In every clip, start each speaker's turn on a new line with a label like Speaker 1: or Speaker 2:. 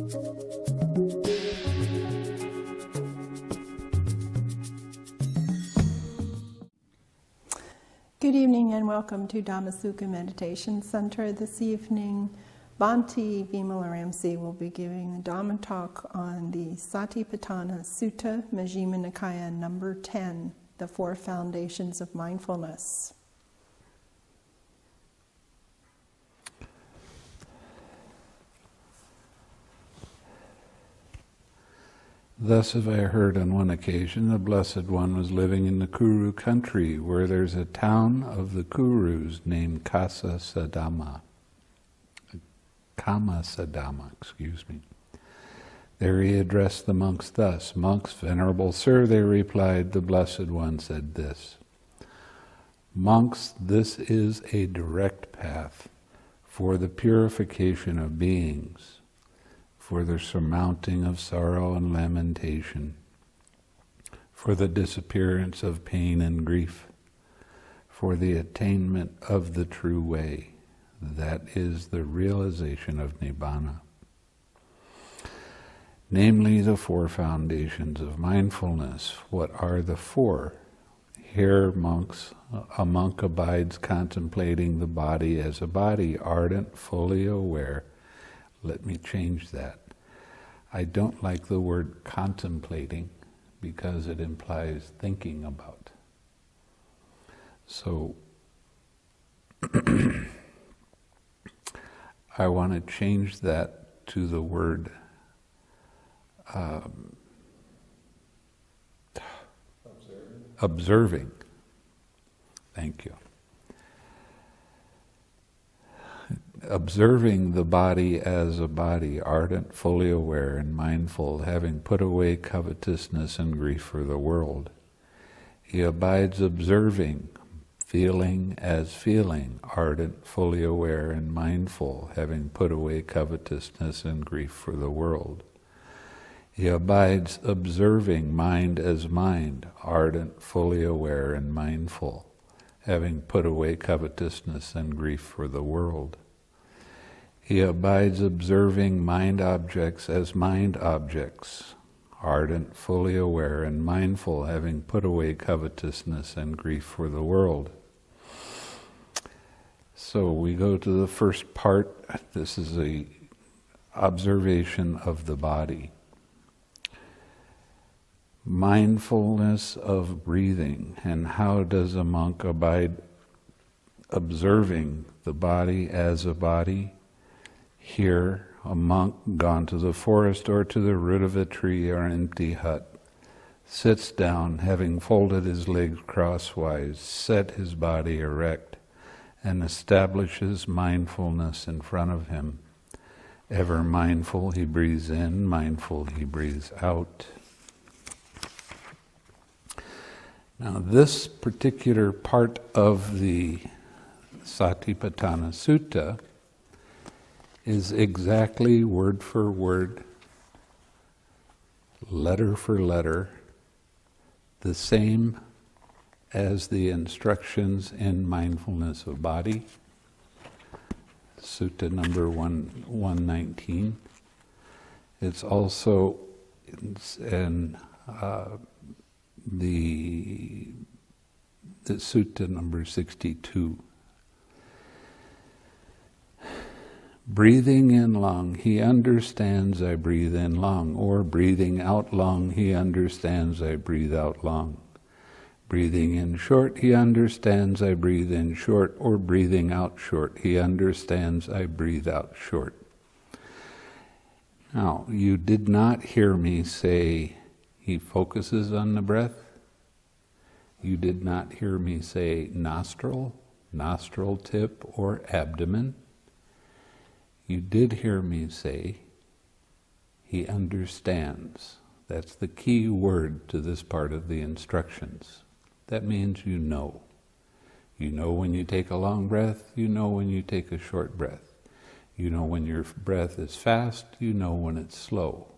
Speaker 1: Good evening and welcome to Dhammasukha Meditation Center. This evening, Bhante Vimalaramsi will be giving a Dhamma talk on the Satipatthana Sutta, Majjhima Nikaya number 10, the Four Foundations of Mindfulness.
Speaker 2: Thus have I heard on one occasion the Blessed One was living in the Kuru country, where there's a town of the Kurus named Kasa Sadama. Kama Sadama, excuse me. There he addressed the monks thus Monks, Venerable Sir, they replied, the Blessed One said this Monks, this is a direct path for the purification of beings for the surmounting of sorrow and lamentation, for the disappearance of pain and grief, for the attainment of the true way. That is the realization of Nibbana. Namely, the four foundations of mindfulness. What are the four? Here, monks, a monk abides contemplating the body as a body, ardent, fully aware. Let me change that. I don't like the word contemplating because it implies thinking about. So I want to change that to the word um, observing. observing. Thank you. Observing the body as a body, ardent, fully aware, and mindful, having put away covetousness and grief for the world. He abides observing, feeling as feeling, ardent, fully aware, and mindful, having put away covetousness and grief for the world. He abides observing mind as mind, ardent, fully aware, and mindful, having put away covetousness and grief for the world. He abides observing mind objects as mind objects, ardent, fully aware, and mindful, having put away covetousness and grief for the world. So we go to the first part. This is a observation of the body. Mindfulness of breathing, and how does a monk abide observing the body as a body? Here, a monk gone to the forest or to the root of a tree or an empty hut, sits down, having folded his legs crosswise, set his body erect, and establishes mindfulness in front of him. Ever mindful, he breathes in, mindful, he breathes out. Now, this particular part of the Satipatthana Sutta is exactly word for word, letter for letter, the same as the instructions in mindfulness of body, Sutta number one, 119. It's also in uh, the, the Sutta number 62. Breathing in long, he understands I breathe in long, or breathing out long, he understands I breathe out long. Breathing in short, he understands I breathe in short, or breathing out short, he understands I breathe out short. Now, you did not hear me say he focuses on the breath. You did not hear me say nostril, nostril tip, or abdomen. You did hear me say, he understands. That's the key word to this part of the instructions. That means you know. You know when you take a long breath, you know when you take a short breath. You know when your breath is fast, you know when it's slow.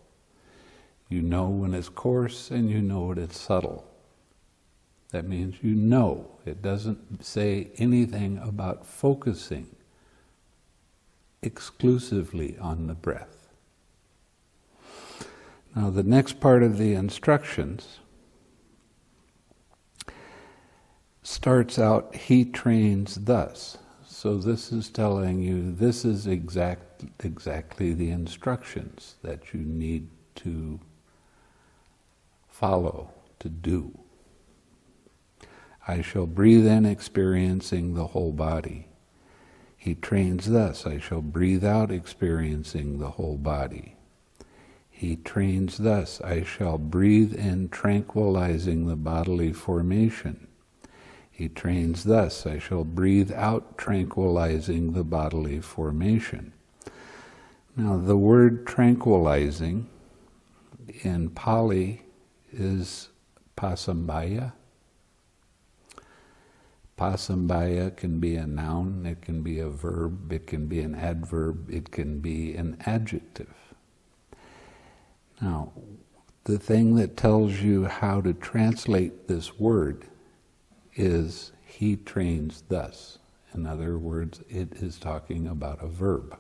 Speaker 2: You know when it's coarse and you know when it's subtle. That means you know. It doesn't say anything about focusing exclusively on the breath. Now, the next part of the instructions starts out, He trains thus. So, this is telling you this is exact, exactly the instructions that you need to follow, to do. I shall breathe in, experiencing the whole body. He trains thus I shall breathe out, experiencing the whole body. He trains thus I shall breathe in, tranquilizing the bodily formation. He trains thus I shall breathe out, tranquilizing the bodily formation. Now, the word tranquilizing in Pali is pasambaya. Pasambaya can be a noun, it can be a verb, it can be an adverb, it can be an adjective. Now, the thing that tells you how to translate this word is he trains thus. In other words, it is talking about a verb.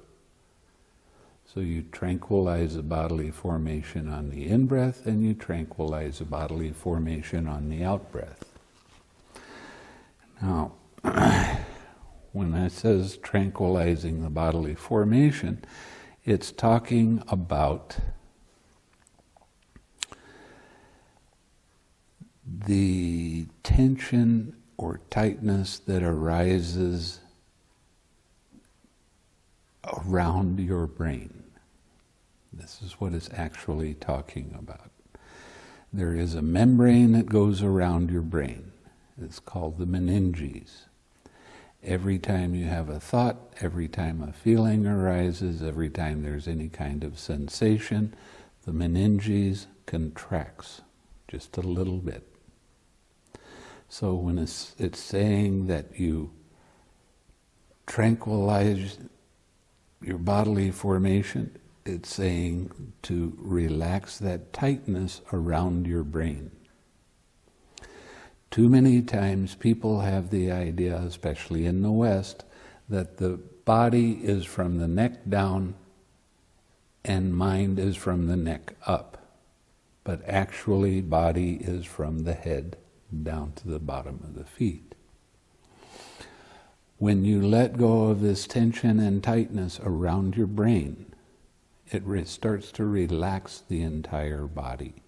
Speaker 2: So you tranquilize the bodily formation on the in breath and you tranquilize the bodily formation on the out breath. Now, when it says tranquilizing the bodily formation, it's talking about the tension or tightness that arises around your brain. This is what it's actually talking about. There is a membrane that goes around your brain. It's called the meninges. Every time you have a thought, every time a feeling arises, every time there's any kind of sensation, the meninges contracts just a little bit. So when it's, it's saying that you tranquilize your bodily formation, it's saying to relax that tightness around your brain. Too many times people have the idea, especially in the West, that the body is from the neck down and mind is from the neck up. But actually, body is from the head down to the bottom of the feet. When you let go of this tension and tightness around your brain, it starts to relax the entire body.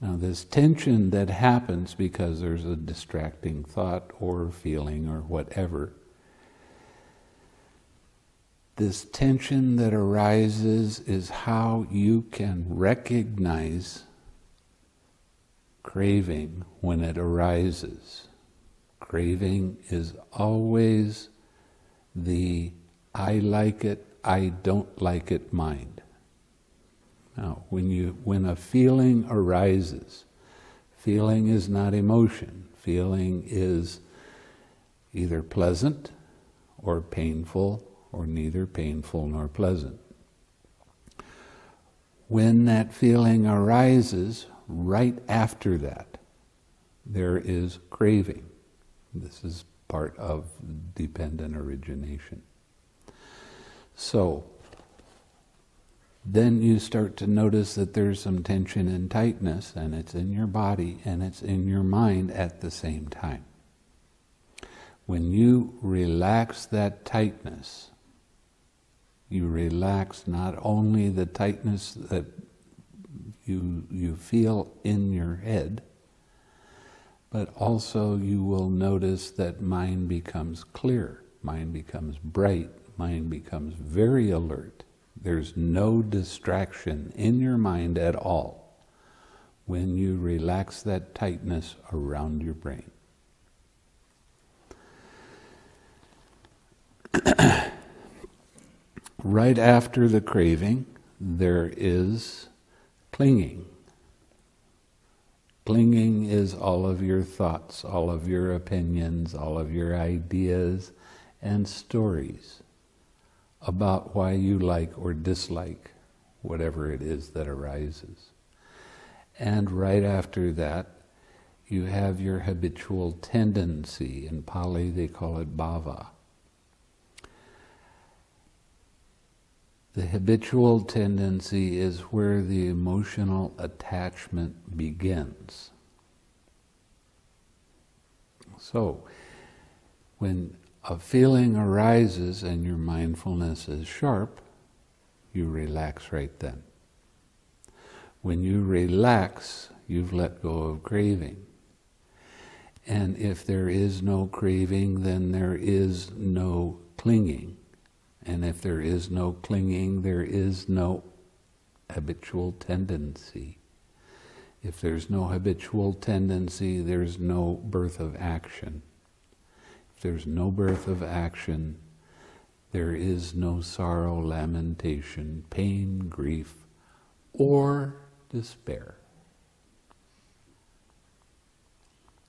Speaker 2: Now, this tension that happens because there's a distracting thought or feeling or whatever, this tension that arises is how you can recognize craving when it arises. Craving is always the I like it, I don't like it mind. Now, when, you, when a feeling arises, feeling is not emotion. Feeling is either pleasant or painful or neither painful nor pleasant. When that feeling arises, right after that, there is craving. This is part of dependent origination. So, then you start to notice that there's some tension and tightness, and it's in your body and it's in your mind at the same time. When you relax that tightness, you relax not only the tightness that you, you feel in your head, but also you will notice that mind becomes clear, mind becomes bright, mind becomes very alert. There's no distraction in your mind at all when you relax that tightness around your brain. right after the craving, there is clinging. Clinging is all of your thoughts, all of your opinions, all of your ideas and stories about why you like or dislike whatever it is that arises. And right after that, you have your habitual tendency. In Pali, they call it bhava. The habitual tendency is where the emotional attachment begins. So, when a feeling arises and your mindfulness is sharp, you relax right then. When you relax, you've let go of craving. And if there is no craving, then there is no clinging. And if there is no clinging, there is no habitual tendency. If there's no habitual tendency, there's no birth of action. There's no birth of action, there is no sorrow, lamentation, pain, grief, or despair.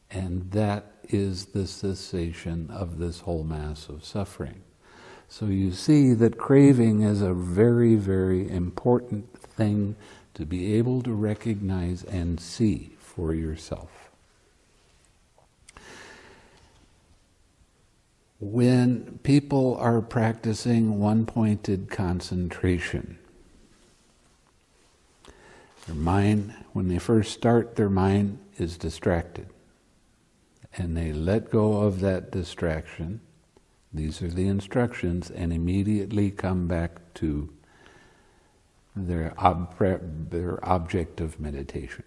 Speaker 2: And that is the cessation of this whole mass of suffering. So you see that craving is a very, very important thing to be able to recognize and see for yourself. When people are practicing one pointed concentration, their mind, when they first start, their mind is distracted. And they let go of that distraction. These are the instructions, and immediately come back to their, ob- their object of meditation.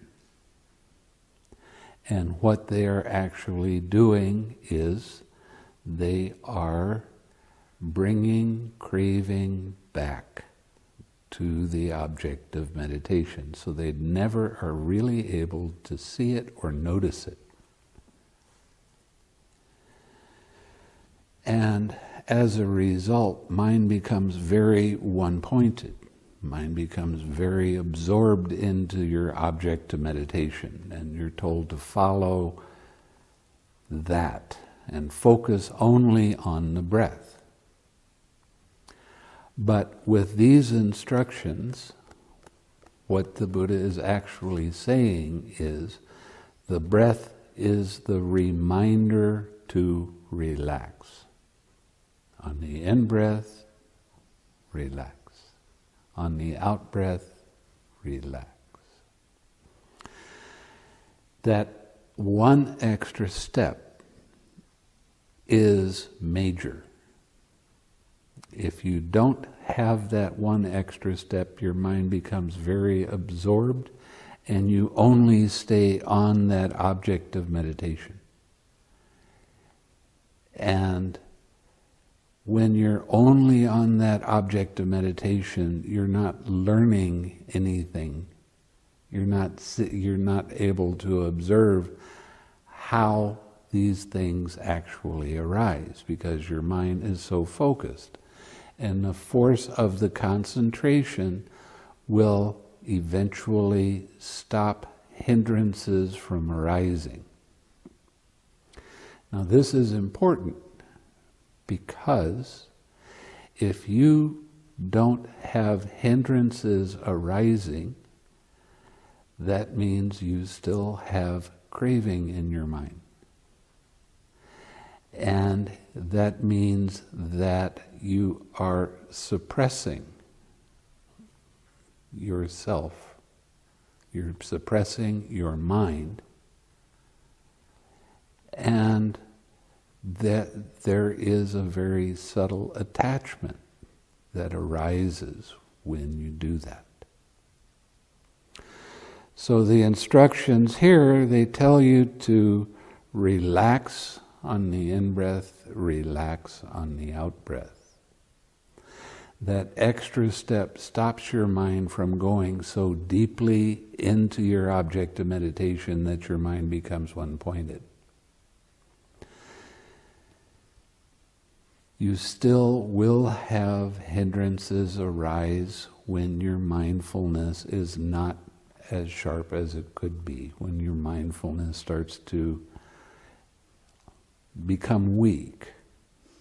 Speaker 2: And what they are actually doing is they are bringing craving back to the object of meditation. So they never are really able to see it or notice it. And as a result, mind becomes very one pointed. Mind becomes very absorbed into your object of meditation, and you're told to follow that and focus only on the breath. But with these instructions, what the Buddha is actually saying is the breath is the reminder to relax. On the in breath, relax. On the out breath, relax. That one extra step is major. If you don't have that one extra step, your mind becomes very absorbed and you only stay on that object of meditation. And when you're only on that object of meditation, you're not learning anything. You're not, you're not able to observe how these things actually arise because your mind is so focused. And the force of the concentration will eventually stop hindrances from arising. Now, this is important because if you don't have hindrances arising, that means you still have craving in your mind. And that means that you are suppressing yourself. You're suppressing your mind. And that there is a very subtle attachment that arises when you do that. So the instructions here, they tell you to relax on the in breath, relax on the out breath. That extra step stops your mind from going so deeply into your object of meditation that your mind becomes one pointed. you still will have hindrances arise when your mindfulness is not as sharp as it could be, when your mindfulness starts to become weak.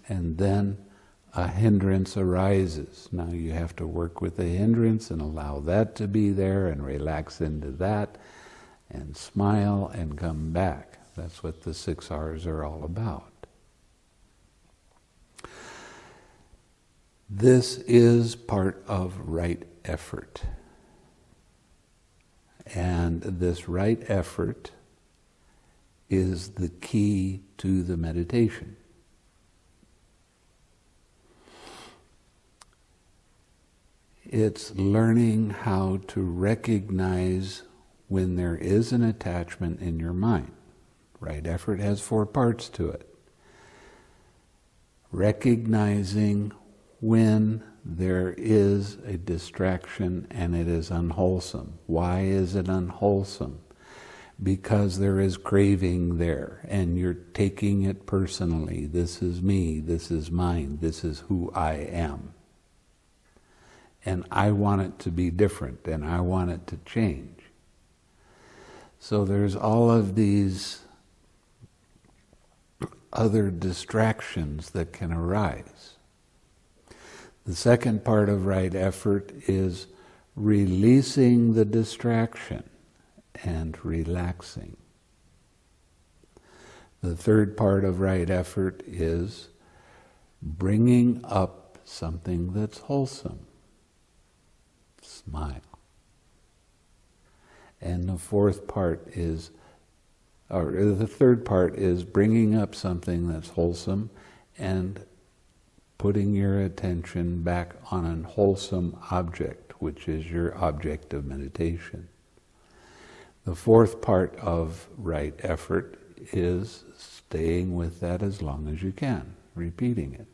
Speaker 2: And then a hindrance arises. Now you have to work with the hindrance and allow that to be there and relax into that and smile and come back. That's what the six R's are all about. This is part of right effort. And this right effort is the key to the meditation. It's learning how to recognize when there is an attachment in your mind. Right effort has four parts to it. Recognizing when there is a distraction and it is unwholesome. Why is it unwholesome? Because there is craving there and you're taking it personally. This is me, this is mine, this is who I am. And I want it to be different and I want it to change. So there's all of these other distractions that can arise. The second part of right effort is releasing the distraction and relaxing. The third part of right effort is bringing up something that's wholesome. Smile. And the fourth part is, or the third part is bringing up something that's wholesome and putting your attention back on an wholesome object, which is your object of meditation. The fourth part of right effort is staying with that as long as you can, repeating it,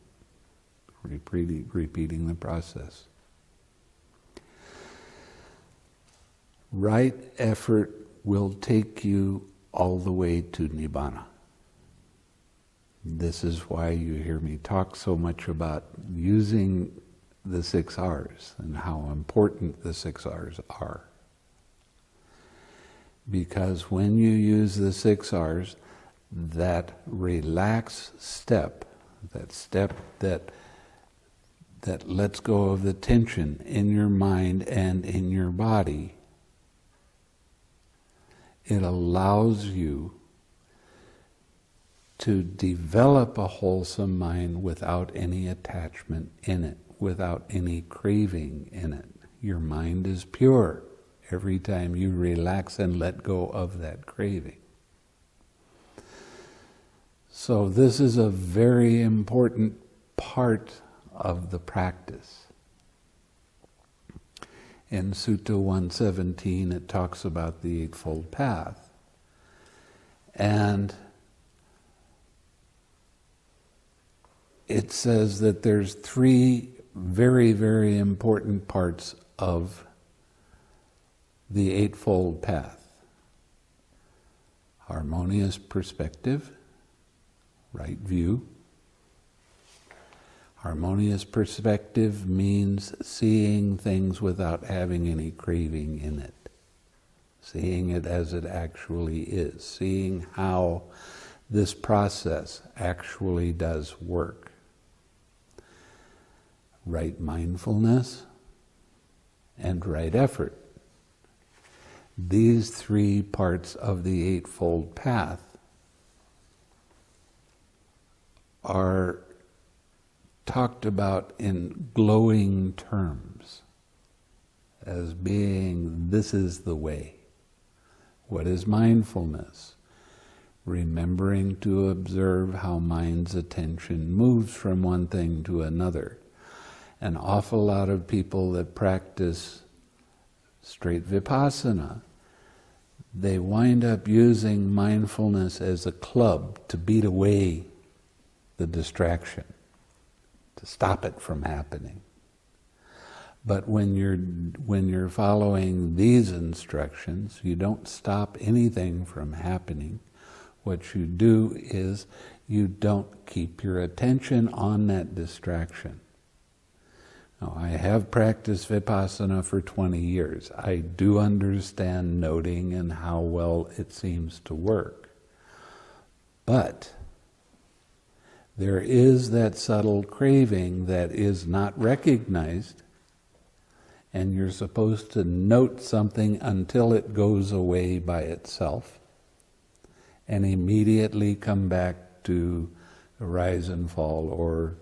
Speaker 2: repeating, repeating the process. Right effort will take you all the way to Nibbana. This is why you hear me talk so much about using the six R's and how important the six R's are. Because when you use the six R's, that relaxed step, that step that that lets go of the tension in your mind and in your body, it allows you to develop a wholesome mind without any attachment in it, without any craving in it. Your mind is pure every time you relax and let go of that craving. So, this is a very important part of the practice. In Sutta 117, it talks about the Eightfold Path. And it says that there's three very, very important parts of the Eightfold Path harmonious perspective, right view. Harmonious perspective means seeing things without having any craving in it, seeing it as it actually is, seeing how this process actually does work right mindfulness, and right effort. These three parts of the Eightfold Path are talked about in glowing terms as being this is the way. What is mindfulness? Remembering to observe how mind's attention moves from one thing to another an awful lot of people that practice straight vipassana, they wind up using mindfulness as a club to beat away the distraction, to stop it from happening. But when you're when you're following these instructions, you don't stop anything from happening. What you do is you don't keep your attention on that distraction. Now, I have practiced vipassana for 20 years. I do understand noting and how well it seems to work. But there is that subtle craving that is not recognized, and you're supposed to note something until it goes away by itself, and immediately come back to rise and fall or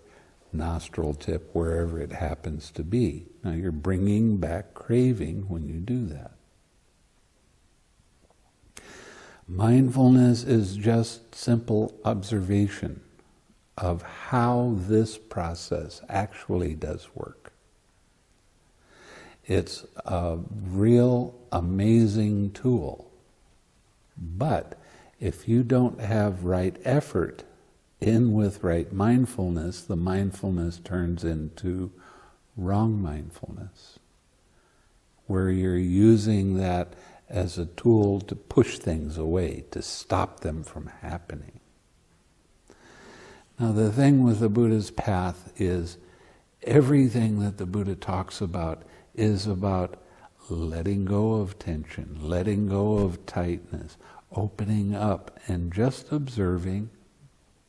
Speaker 2: nostril tip, wherever it happens to be. Now you're bringing back craving when you do that. Mindfulness is just simple observation of how this process actually does work. It's a real amazing tool. But if you don't have right effort in with right mindfulness, the mindfulness turns into wrong mindfulness, where you're using that as a tool to push things away, to stop them from happening. Now, the thing with the Buddha's path is everything that the Buddha talks about is about letting go of tension, letting go of tightness, opening up, and just observing,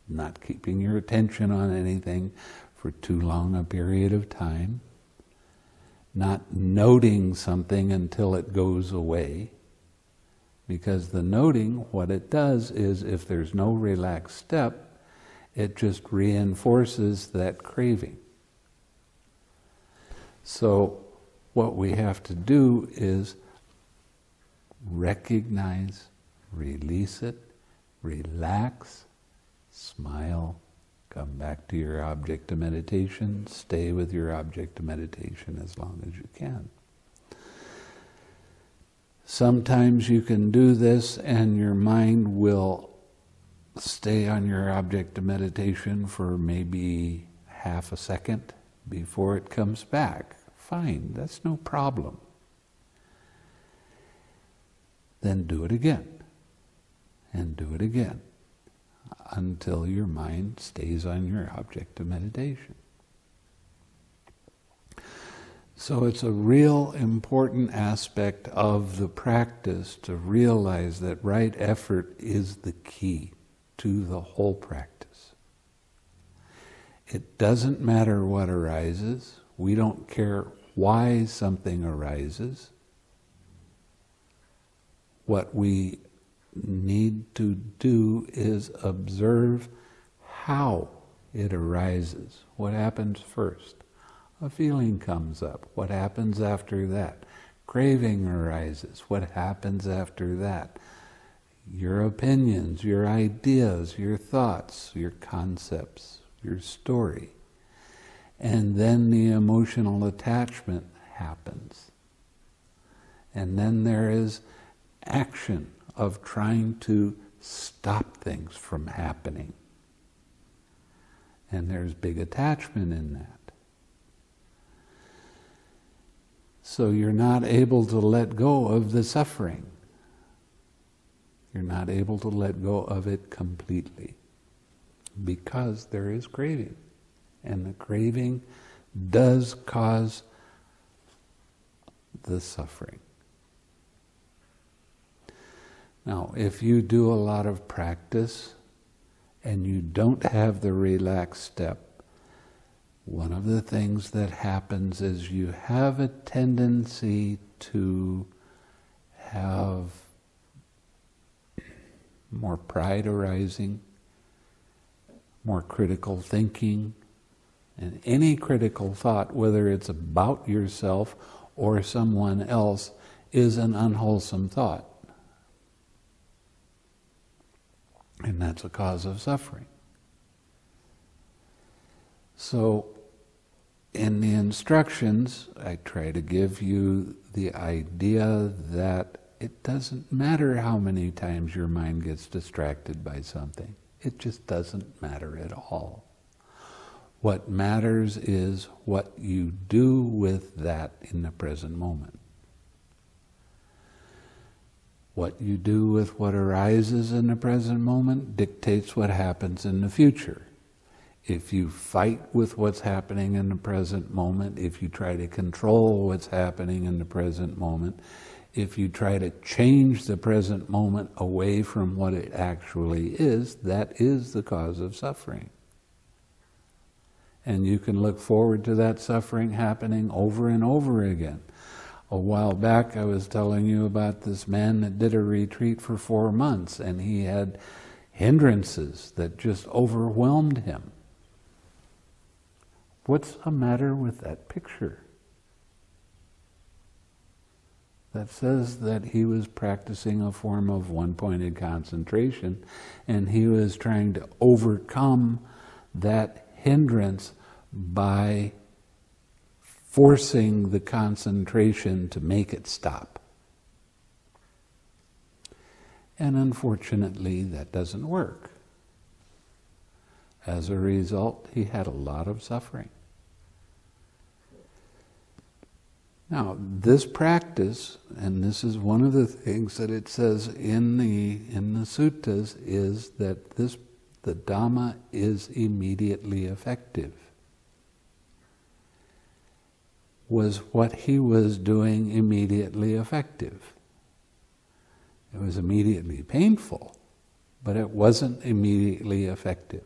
Speaker 2: not keeping your attention on anything for too long a period of time, not noting something until it goes away. Because the noting, what it does is if there's no relaxed step, it just reinforces that craving. So, what we have to do is recognize, release it, relax, smile, come back to your object of meditation, stay with your object of meditation as long as you can. Sometimes you can do this and your mind will stay on your object of meditation for maybe half a second before it comes back. Fine, that's no problem. Then do it again and do it again until your mind stays on your object of meditation. So it's a real important aspect of the practice to realize that right effort is the key to the whole practice. It doesn't matter what arises, we don't care why something arises. What we need to do is observe how it arises, what happens first. A feeling comes up. What happens after that? Craving arises. What happens after that? Your opinions, your ideas, your thoughts, your concepts, your story. And then the emotional attachment happens. And then there is action of trying to stop things from happening. And there's big attachment in that. So you're not able to let go of the suffering. You're not able to let go of it completely because there is craving. And the craving does cause the suffering. Now, if you do a lot of practice and you don't have the relaxed step, one of the things that happens is you have a tendency to have more pride arising, more critical thinking, and any critical thought, whether it's about yourself or someone else, is an unwholesome thought. And that's a cause of suffering. So, in the instructions, I try to give you the idea that it doesn't matter how many times your mind gets distracted by something. It just doesn't matter at all. What matters is what you do with that in the present moment. What you do with what arises in the present moment dictates what happens in the future if you fight with what's happening in the present moment, if you try to control what's happening in the present moment, if you try to change the present moment away from what it actually is, that is the cause of suffering. And you can look forward to that suffering happening over and over again. A while back, I was telling you about this man that did a retreat for four months, and he had hindrances that just overwhelmed him What's the matter with that picture? That says that he was practicing a form of one pointed concentration and he was trying to overcome that hindrance by forcing the concentration to make it stop. And unfortunately, that doesn't work. As a result, he had a lot of suffering. Now, this practice, and this is one of the things that it says in the in the suttas, is that this the Dhamma is immediately effective. Was what he was doing immediately effective? It was immediately painful, but it wasn't immediately effective.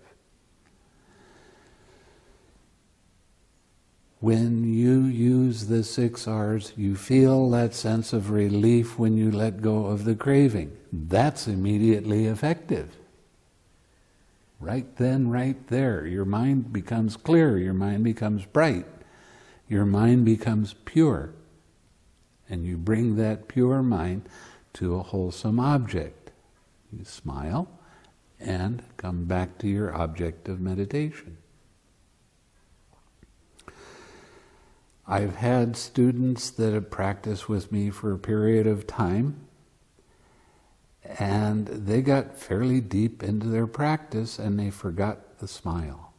Speaker 2: When you use the six R's, you feel that sense of relief when you let go of the craving. That's immediately effective. Right then, right there, your mind becomes clear, your mind becomes bright, your mind becomes pure. And you bring that pure mind to a wholesome object. You smile and come back to your object of meditation. I've had students that have practiced with me for a period of time, and they got fairly deep into their practice and they forgot the smile.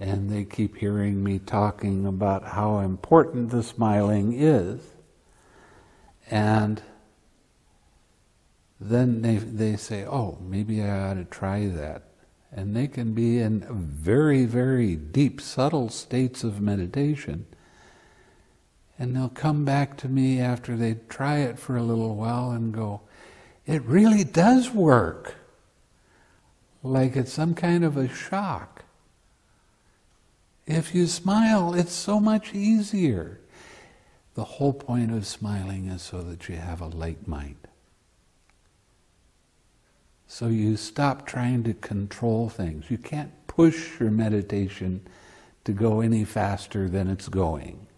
Speaker 2: And they keep hearing me talking about how important the smiling is. And then they, they say, oh, maybe I ought to try that and they can be in very, very deep, subtle states of meditation. And they'll come back to me after they try it for a little while and go, It really does work. Like it's some kind of a shock. If you smile, it's so much easier. The whole point of smiling is so that you have a light mind. So you stop trying to control things. You can't push your meditation to go any faster than it's going.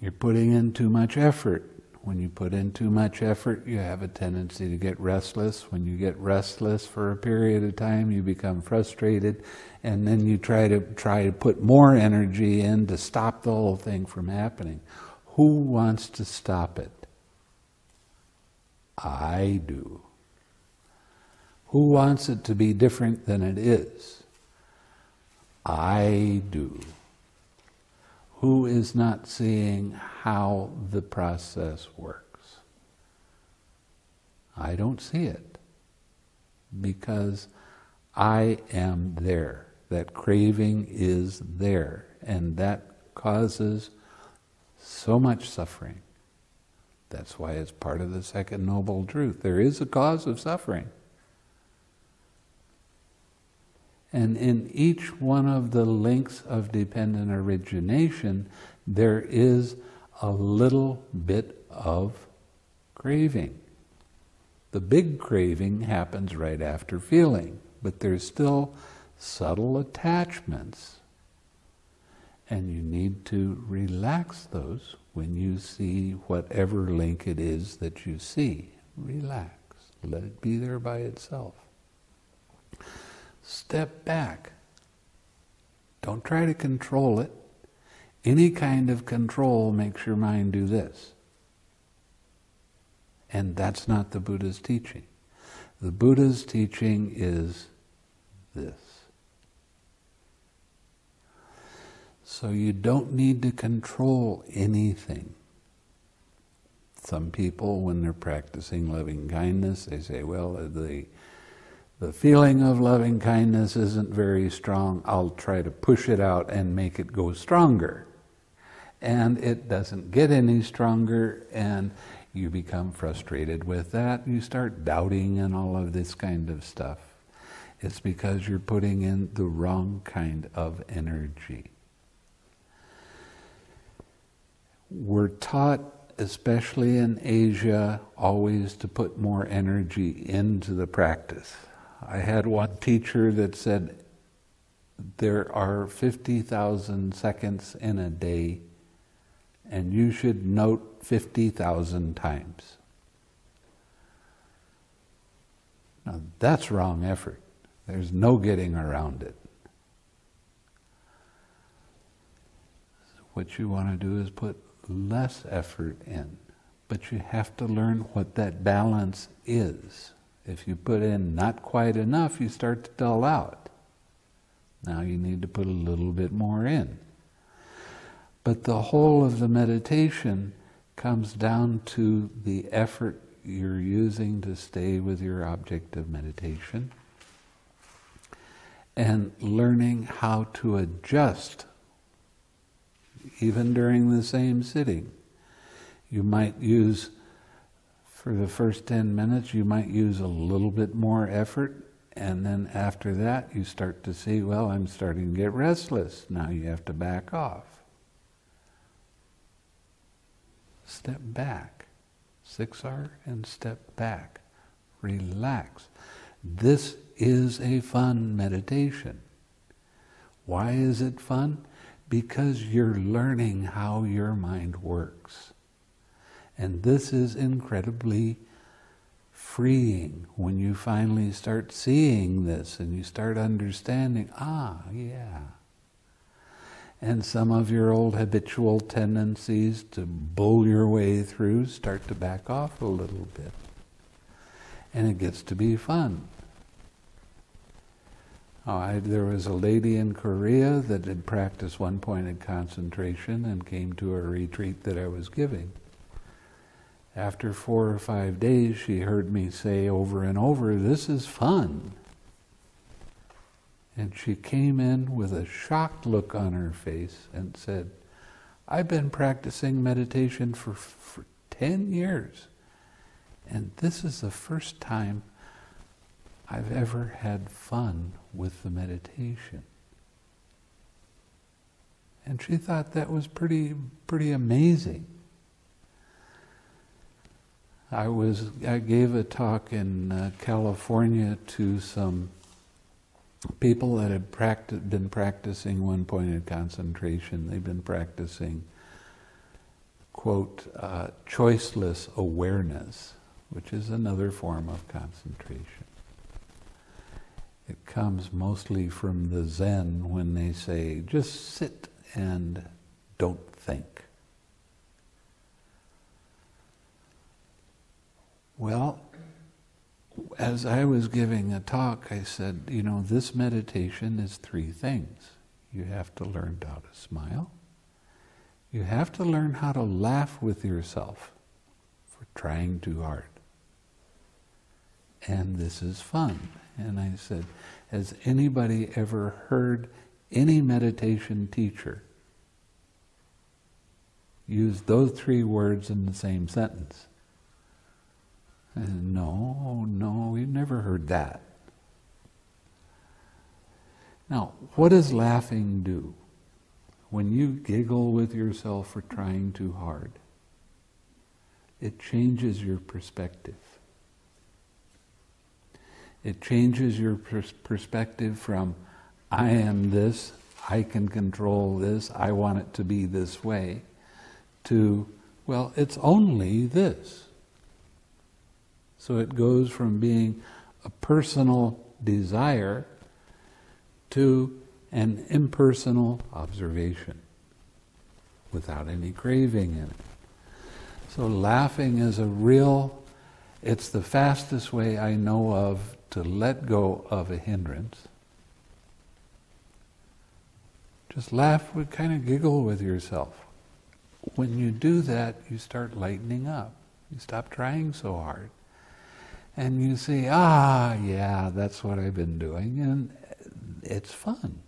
Speaker 2: You're putting in too much effort. When you put in too much effort, you have a tendency to get restless. When you get restless for a period of time, you become frustrated, and then you try to try to put more energy in to stop the whole thing from happening. Who wants to stop it? I do. Who wants it to be different than it is? I do. Who is not seeing how the process works? I don't see it because I am there. That craving is there, and that causes so much suffering. That's why it's part of the second noble truth. There is a cause of suffering. And in each one of the links of dependent origination, there is a little bit of craving. The big craving happens right after feeling, but there's still subtle attachments. And you need to relax those when you see whatever link it is that you see. Relax. Let it be there by itself. Step back. Don't try to control it. Any kind of control makes your mind do this. And that's not the Buddha's teaching. The Buddha's teaching is this. So you don't need to control anything. Some people, when they're practicing loving kindness, they say, well, the, the feeling of loving kindness isn't very strong. I'll try to push it out and make it go stronger. And it doesn't get any stronger, and you become frustrated with that. You start doubting and all of this kind of stuff. It's because you're putting in the wrong kind of energy. We're taught, especially in Asia, always to put more energy into the practice. I had one teacher that said there are 50,000 seconds in a day, and you should note 50,000 times. Now, that's wrong effort. There's no getting around it. What you want to do is put less effort in, but you have to learn what that balance is. If you put in not quite enough, you start to dull out. Now you need to put a little bit more in. But the whole of the meditation comes down to the effort you're using to stay with your object of meditation and learning how to adjust even during the same sitting. You might use, for the first 10 minutes, you might use a little bit more effort, and then after that, you start to see, well, I'm starting to get restless. Now you have to back off. Step back. Six R and step back. Relax. This is a fun meditation. Why is it fun? Because you're learning how your mind works. And this is incredibly freeing when you finally start seeing this and you start understanding, ah, yeah. And some of your old habitual tendencies to bull your way through start to back off a little bit. And it gets to be fun. Oh, I, there was a lady in Korea that had practiced one pointed concentration and came to a retreat that I was giving. After four or five days, she heard me say over and over, This is fun. And she came in with a shocked look on her face and said, I've been practicing meditation for, for 10 years, and this is the first time I've ever had fun with the meditation. And she thought that was pretty, pretty amazing. I was I gave a talk in uh, California to some people that had practi- been practicing one pointed concentration. They've been practicing quote uh, choiceless awareness, which is another form of concentration. It comes mostly from the Zen when they say just sit and don't think. Well, as I was giving a talk, I said, you know, this meditation is three things. You have to learn how to smile. You have to learn how to laugh with yourself for trying too hard. And this is fun. And I said, has anybody ever heard any meditation teacher use those three words in the same sentence? No, no, we've never heard that. Now, what does laughing do? When you giggle with yourself for trying too hard, it changes your perspective. It changes your pers- perspective from, I am this, I can control this, I want it to be this way, to, well, it's only this. So it goes from being a personal desire to an impersonal observation without any craving in it. So laughing is a real, it's the fastest way I know of to let go of a hindrance. Just laugh, kind of giggle with yourself. When you do that, you start lightening up. You stop trying so hard and you see, ah, yeah, that's what I've been doing, and it's fun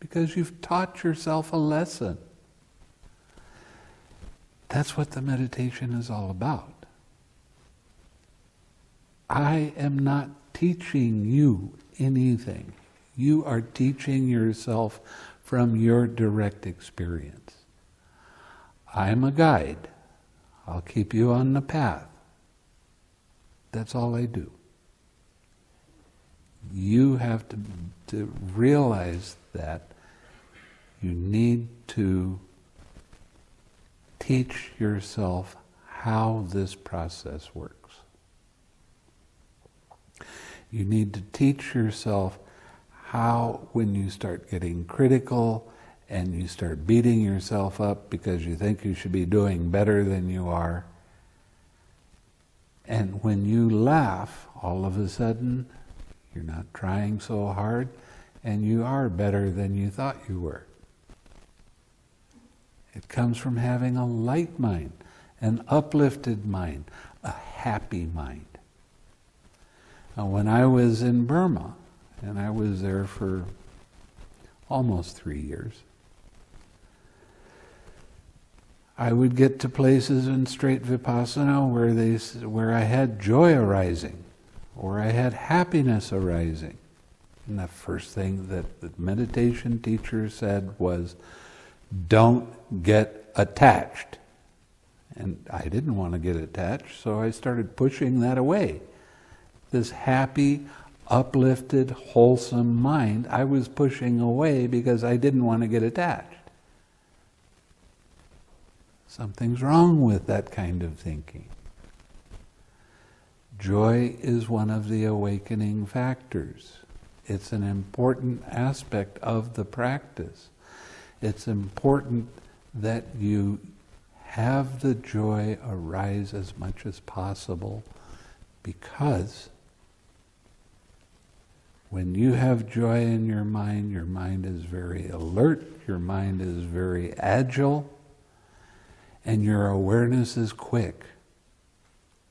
Speaker 2: because you've taught yourself a lesson. That's what the meditation is all about. I am not teaching you anything. You are teaching yourself from your direct experience. I'm a guide. I'll keep you on the path. That's all I do. you have to, to realize that you need to teach yourself how this process works. You need to teach yourself how, when you start getting critical and you start beating yourself up because you think you should be doing better than you are, and when you laugh, all of a sudden, you're not trying so hard, and you are better than you thought you were. It comes from having a light mind, an uplifted mind, a happy mind. Now, when I was in Burma, and I was there for almost three years, I would get to places in straight vipassana where they where I had joy arising, or I had happiness arising. And the first thing that the meditation teacher said was, "Don't get attached." And I didn't want to get attached, so I started pushing that away. This happy, uplifted, wholesome mind I was pushing away because I didn't want to get attached. Something's wrong with that kind of thinking. Joy is one of the awakening factors. It's an important aspect of the practice. It's important that you have the joy arise as much as possible because when you have joy in your mind, your mind is very alert, your mind is very agile, and your awareness is quick.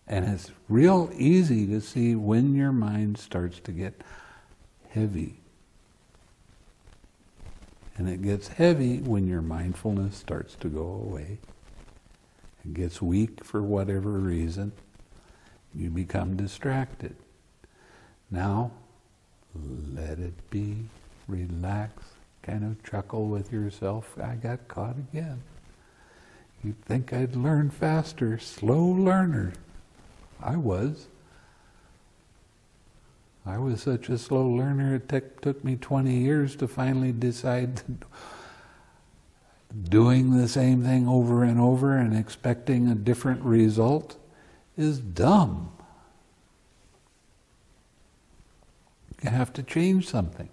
Speaker 2: And it's real easy to see when your mind starts to get heavy. And it gets heavy when your mindfulness starts to go away. It gets weak for whatever reason. You become distracted. Now, let it be. Relax. Kind of chuckle with yourself. I got caught again. You'd think I'd learn faster. Slow learner. I was. I was such a slow learner, it took me 20 years to finally decide doing the same thing over and over and expecting a different result is dumb. You have to change something.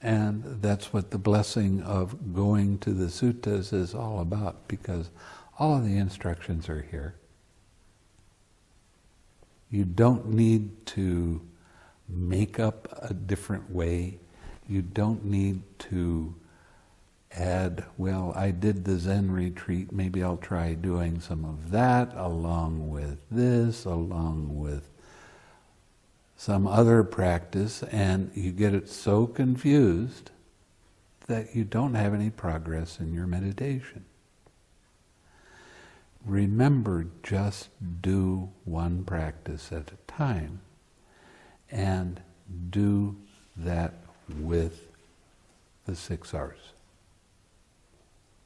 Speaker 2: And that's what the blessing of going to the suttas is all about because all of the instructions are here. You don't need to make up a different way. You don't need to add, well, I did the Zen retreat, maybe I'll try doing some of that along with this, along with some other practice, and you get it so confused that you don't have any progress in your meditation. Remember, just do one practice at a time and do that with the six R's.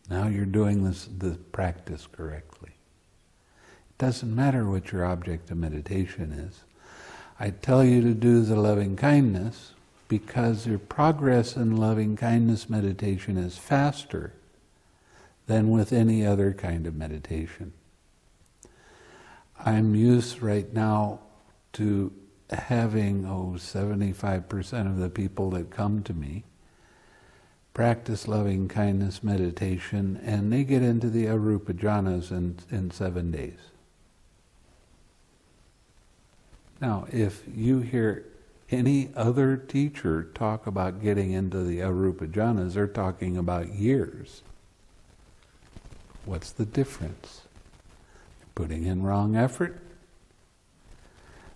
Speaker 2: Now you're doing this, the practice correctly. It doesn't matter what your object of meditation is. I tell you to do the loving kindness because your progress in loving kindness meditation is faster than with any other kind of meditation. I'm used right now to having, oh, 75% of the people that come to me practice loving kindness meditation and they get into the arupa jhanas in, in seven days. Now, if you hear any other teacher talk about getting into the arupa jhanas, they're talking about years. What's the difference? They're putting in wrong effort.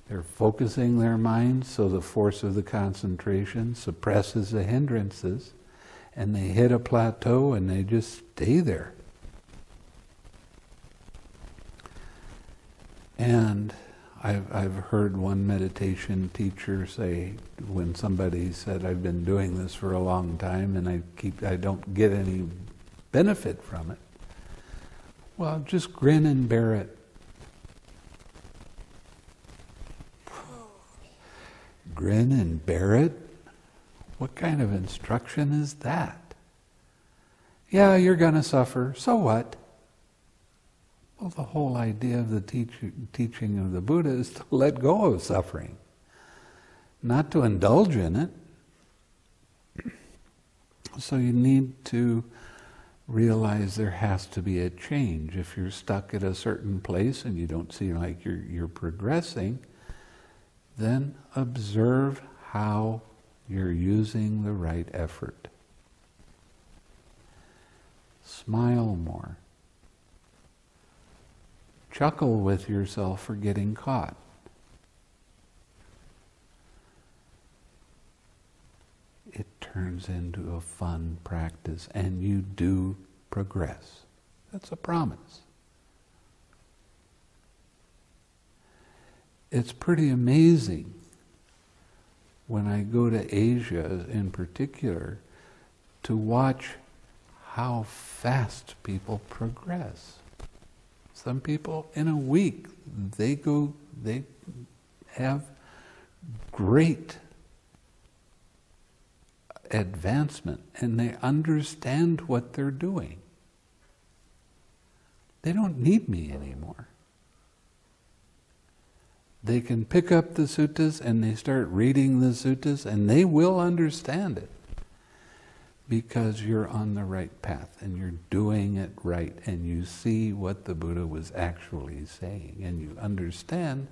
Speaker 2: They're focusing their minds so the force of the concentration suppresses the hindrances and they hit a plateau and they just stay there. And I've, I've heard one meditation teacher say when somebody said, I've been doing this for a long time and I keep I don't get any benefit from it. Well, just grin and bear it. grin and bear it? What kind of instruction is that? Yeah, you're going to suffer. So what? Well, the whole idea of the teach, teaching of the Buddha is to let go of suffering, not to indulge in it. So you need to realize there has to be a change. If you're stuck at a certain place and you don't see like you're, you're progressing, then observe how you're using the right effort. Smile more. Chuckle with yourself for getting caught. It turns into a fun practice and you do progress. That's a promise. It's pretty amazing when I go to Asia in particular to watch how fast people progress. Some people in a week, they go, they have great advancement and they understand what they're doing. They don't need me anymore. They can pick up the suttas and they start reading the suttas and they will understand it because you're on the right path and you're doing it right and you see what the Buddha was actually saying and you understand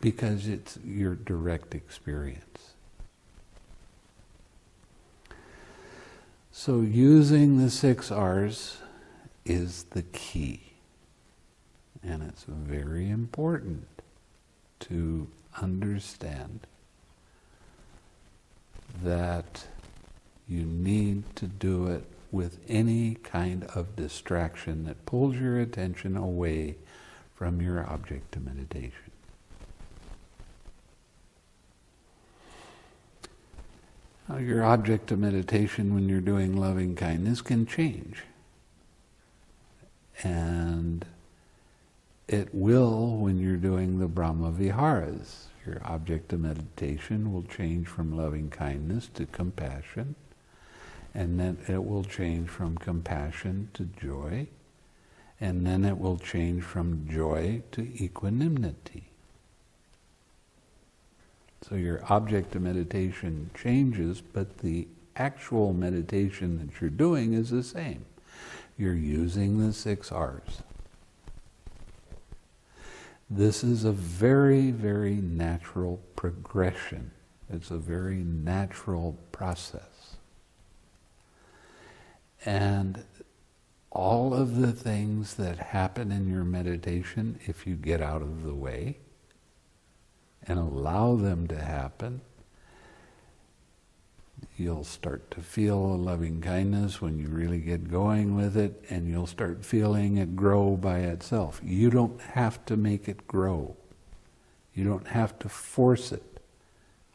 Speaker 2: because it's your direct experience. So using the six R's is the key. And it's very important to understand that you need to do it with any kind of distraction that pulls your attention away from your object of meditation. Now, your object of meditation when you're doing loving kindness can change. And it will when you're doing the Brahma Viharas. Your object of meditation will change from loving kindness to compassion and then it will change from compassion to joy, and then it will change from joy to equanimity. So your object of meditation changes, but the actual meditation that you're doing is the same. You're using the six R's. This is a very, very natural progression. It's a very natural process. And all of the things that happen in your meditation, if you get out of the way and allow them to happen, you'll start to feel a loving kindness when you really get going with it, and you'll start feeling it grow by itself. You don't have to make it grow, you don't have to force it.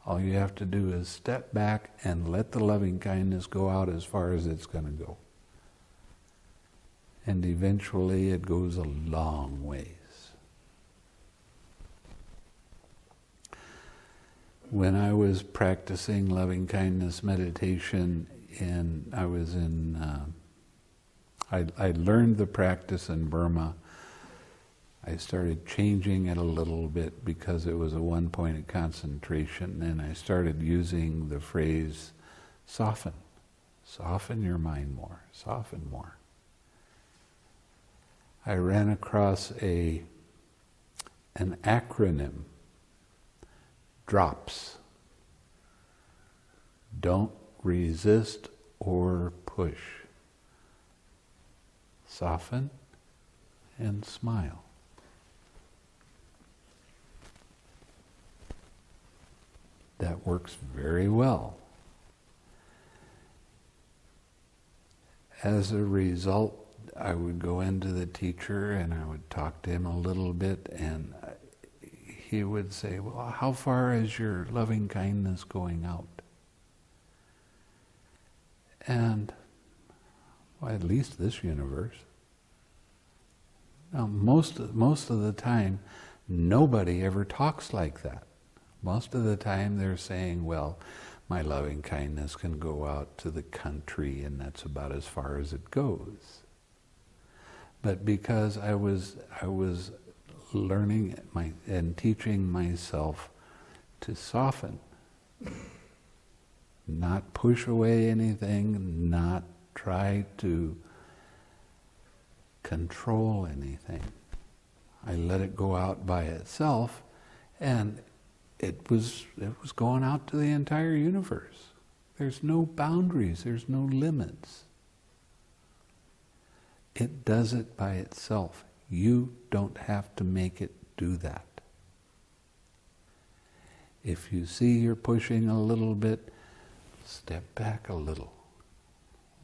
Speaker 2: All you have to do is step back and let the loving kindness go out as far as it's going to go. And eventually it goes a long ways. When I was practicing loving kindness meditation, in I was in, uh, I, I learned the practice in Burma I started changing it a little bit because it was a one pointed concentration, and I started using the phrase soften. Soften your mind more, soften more. I ran across a an acronym drops. Don't resist or push. Soften and smile. That works very well. As a result, I would go into the teacher and I would talk to him a little bit, and he would say, Well, how far is your loving kindness going out? And, well, at least this universe. Now, most, most of the time, nobody ever talks like that. Most of the time they're saying, well, my loving kindness can go out to the country and that's about as far as it goes. But because I was, I was learning my, and teaching myself to soften, not push away anything, not try to control anything. I let it go out by itself, and it was it was going out to the entire universe. There's no boundaries. There's no limits. It does it by itself. You don't have to make it do that. If you see you're pushing a little bit, step back a little.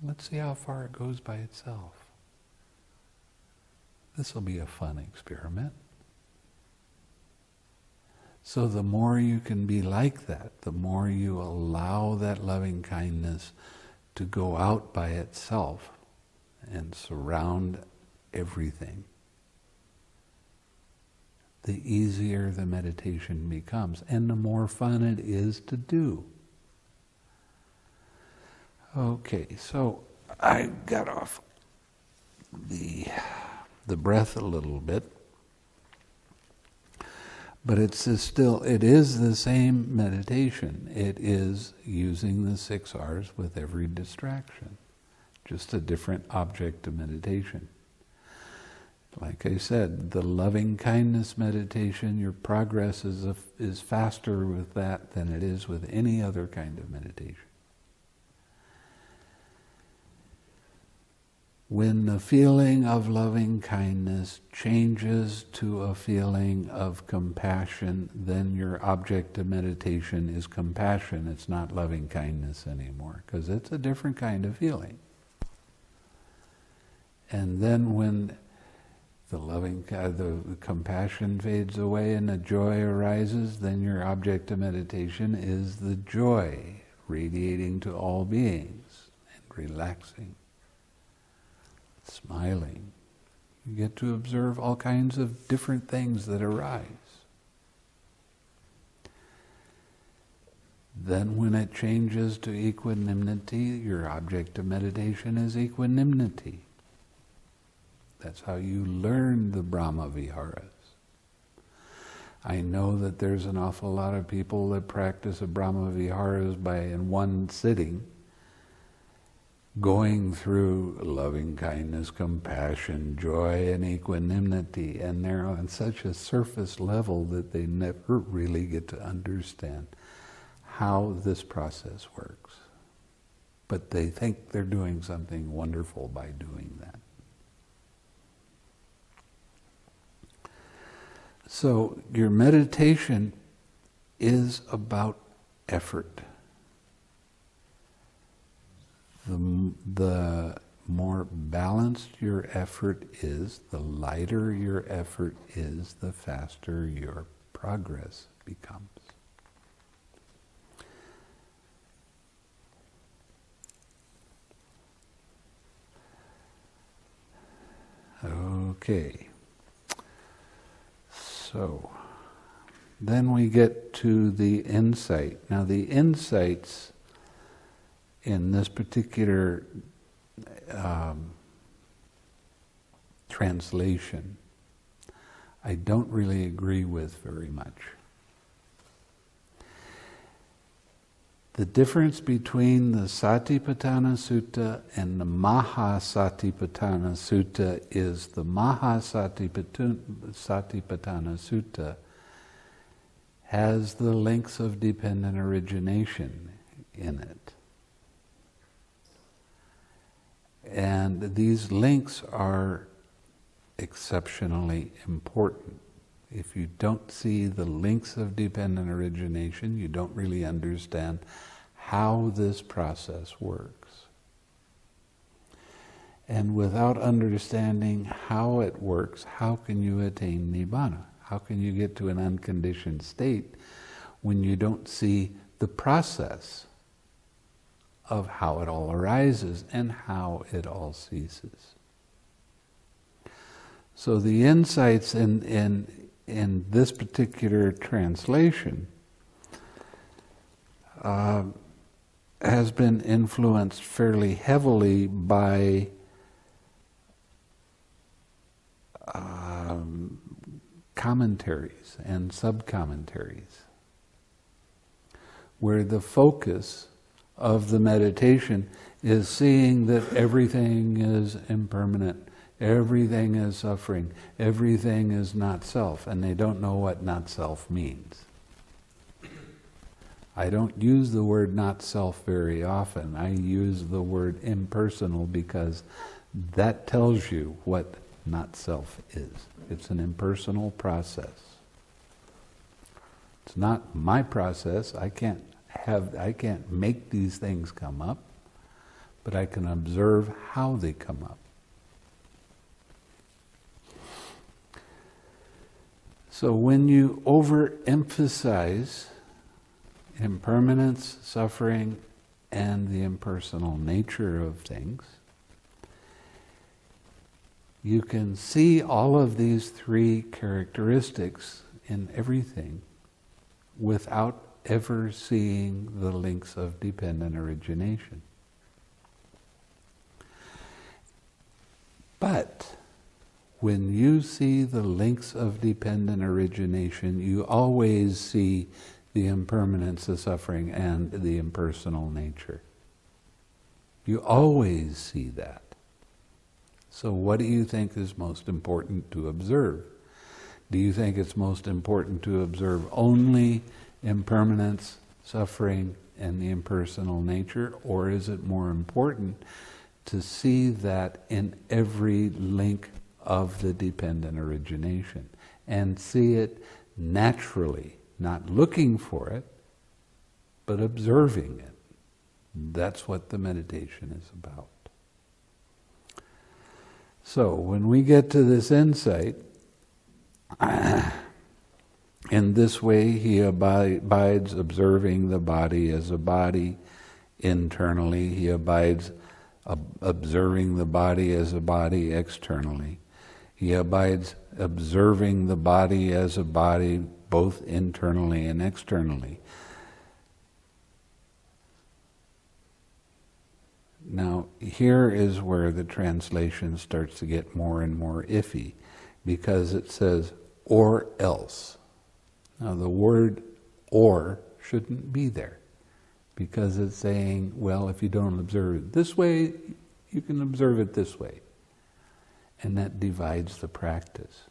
Speaker 2: Let's see how far it goes by itself. This will be a fun experiment. So the more you can be like that, the more you allow that loving kindness to go out by itself and surround everything, the easier the meditation becomes and the more fun it is to do. Okay, so I got off the the breath a little bit. But it's still, it is the same meditation. It is using the six R's with every distraction, just a different object of meditation. Like I said, the loving kindness meditation, your progress is, a, is faster with that than it is with any other kind of meditation. When the feeling of loving kindness changes to a feeling of compassion, then your object of meditation is compassion. It's not loving kindness anymore, because it's a different kind of feeling. And then when the loving, uh, the compassion fades away and the joy arises, then your object of meditation is the joy radiating to all beings and relaxing smiling. You get to observe all kinds of different things that arise. Then, when it changes to equanimity, your object of meditation is equanimity. That's how you learn the Brahma Viharas. I know that there's an awful lot of people that practice a Brahma Viharas by in one sitting going through loving kindness, compassion, joy, and equanimity, and they're on such a surface level that they never really get to understand how this process works. But they think they're doing something wonderful by doing that. So, your meditation is about effort the, the more balanced your effort is, the lighter your effort is, the faster your progress becomes. Okay. So, then we get to the insight. Now, the insights in this particular um, translation, I don't really agree with very much. The difference between the Satipatthana Sutta and the Mahasatipatthana Sutta is the Mahasatipatthana Sutta has the links of dependent origination in it. And these links are exceptionally important. If you don't see the links of dependent origination, you don't really understand how this process works. And without understanding how it works, how can you attain nibbana? How can you get to an unconditioned state when you don't see the process of how it all arises and how it all ceases. So the insights in, in, in this particular translation uh, has been influenced fairly heavily by um, commentaries and sub-commentaries, where the focus of the meditation is seeing that everything is impermanent, everything is suffering, everything is not self, and they don't know what not self means. I don't use the word not self very often. I use the word impersonal because that tells you what not self is. It's an impersonal process. It's not my process. I can't have I can't make these things come up, but I can observe how they come up. So when you overemphasize impermanence, suffering, and the impersonal nature of things, you can see all of these three characteristics in everything without ever seeing the links of dependent origination. But when you see the links of dependent origination, you always see the impermanence, the suffering, and the impersonal nature. You always see that. So, what do you think is most important to observe? Do you think it's most important to observe only impermanence, suffering, and the impersonal nature, or is it more important to see that in every link of the dependent origination and see it naturally not looking for it, but observing it. That's what the meditation is about. So, when we get to this insight, in this way he abides observing the body as a body internally, he abides observing the body as a body externally. He abides observing the body as a body both internally and externally. Now, here is where the translation starts to get more and more iffy because it says, or else. Now, the word or shouldn't be there because it's saying, well, if you don't observe it this way, you can observe it this way. And that divides the practice.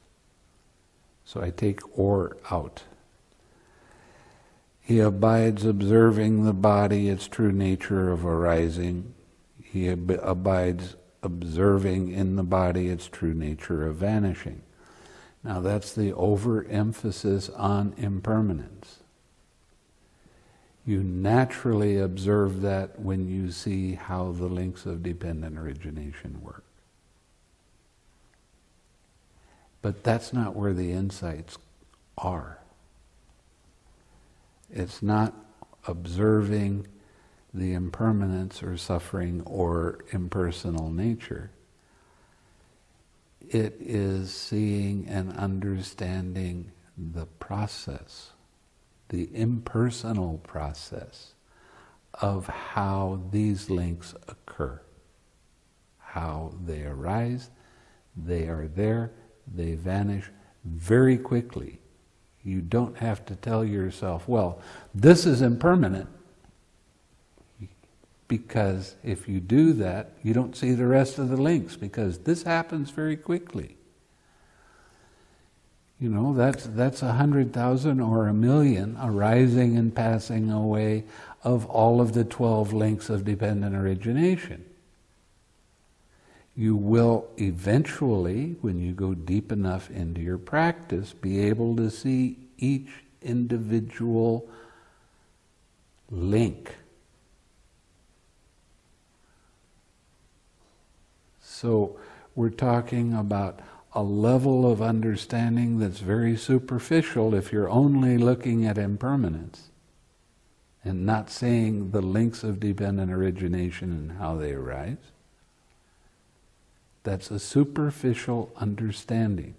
Speaker 2: So I take or out. He abides observing the body, its true nature of arising. He ab- abides observing in the body its true nature of vanishing. Now that's the overemphasis on impermanence. You naturally observe that when you see how the links of dependent origination work. But that's not where the insights are. It's not observing the impermanence or suffering or impersonal nature. It is seeing and understanding the process, the impersonal process of how these links occur, how they arise, they are there, they vanish very quickly. You don't have to tell yourself, well, this is impermanent. Because if you do that, you don't see the rest of the links because this happens very quickly. You know, that's, that's a hundred thousand or a million arising and passing away of all of the 12 links of dependent origination you will eventually, when you go deep enough into your practice, be able to see each individual link. So, we're talking about a level of understanding that's very superficial if you're only looking at impermanence and not seeing the links of dependent origination and how they arise. That's a superficial understanding.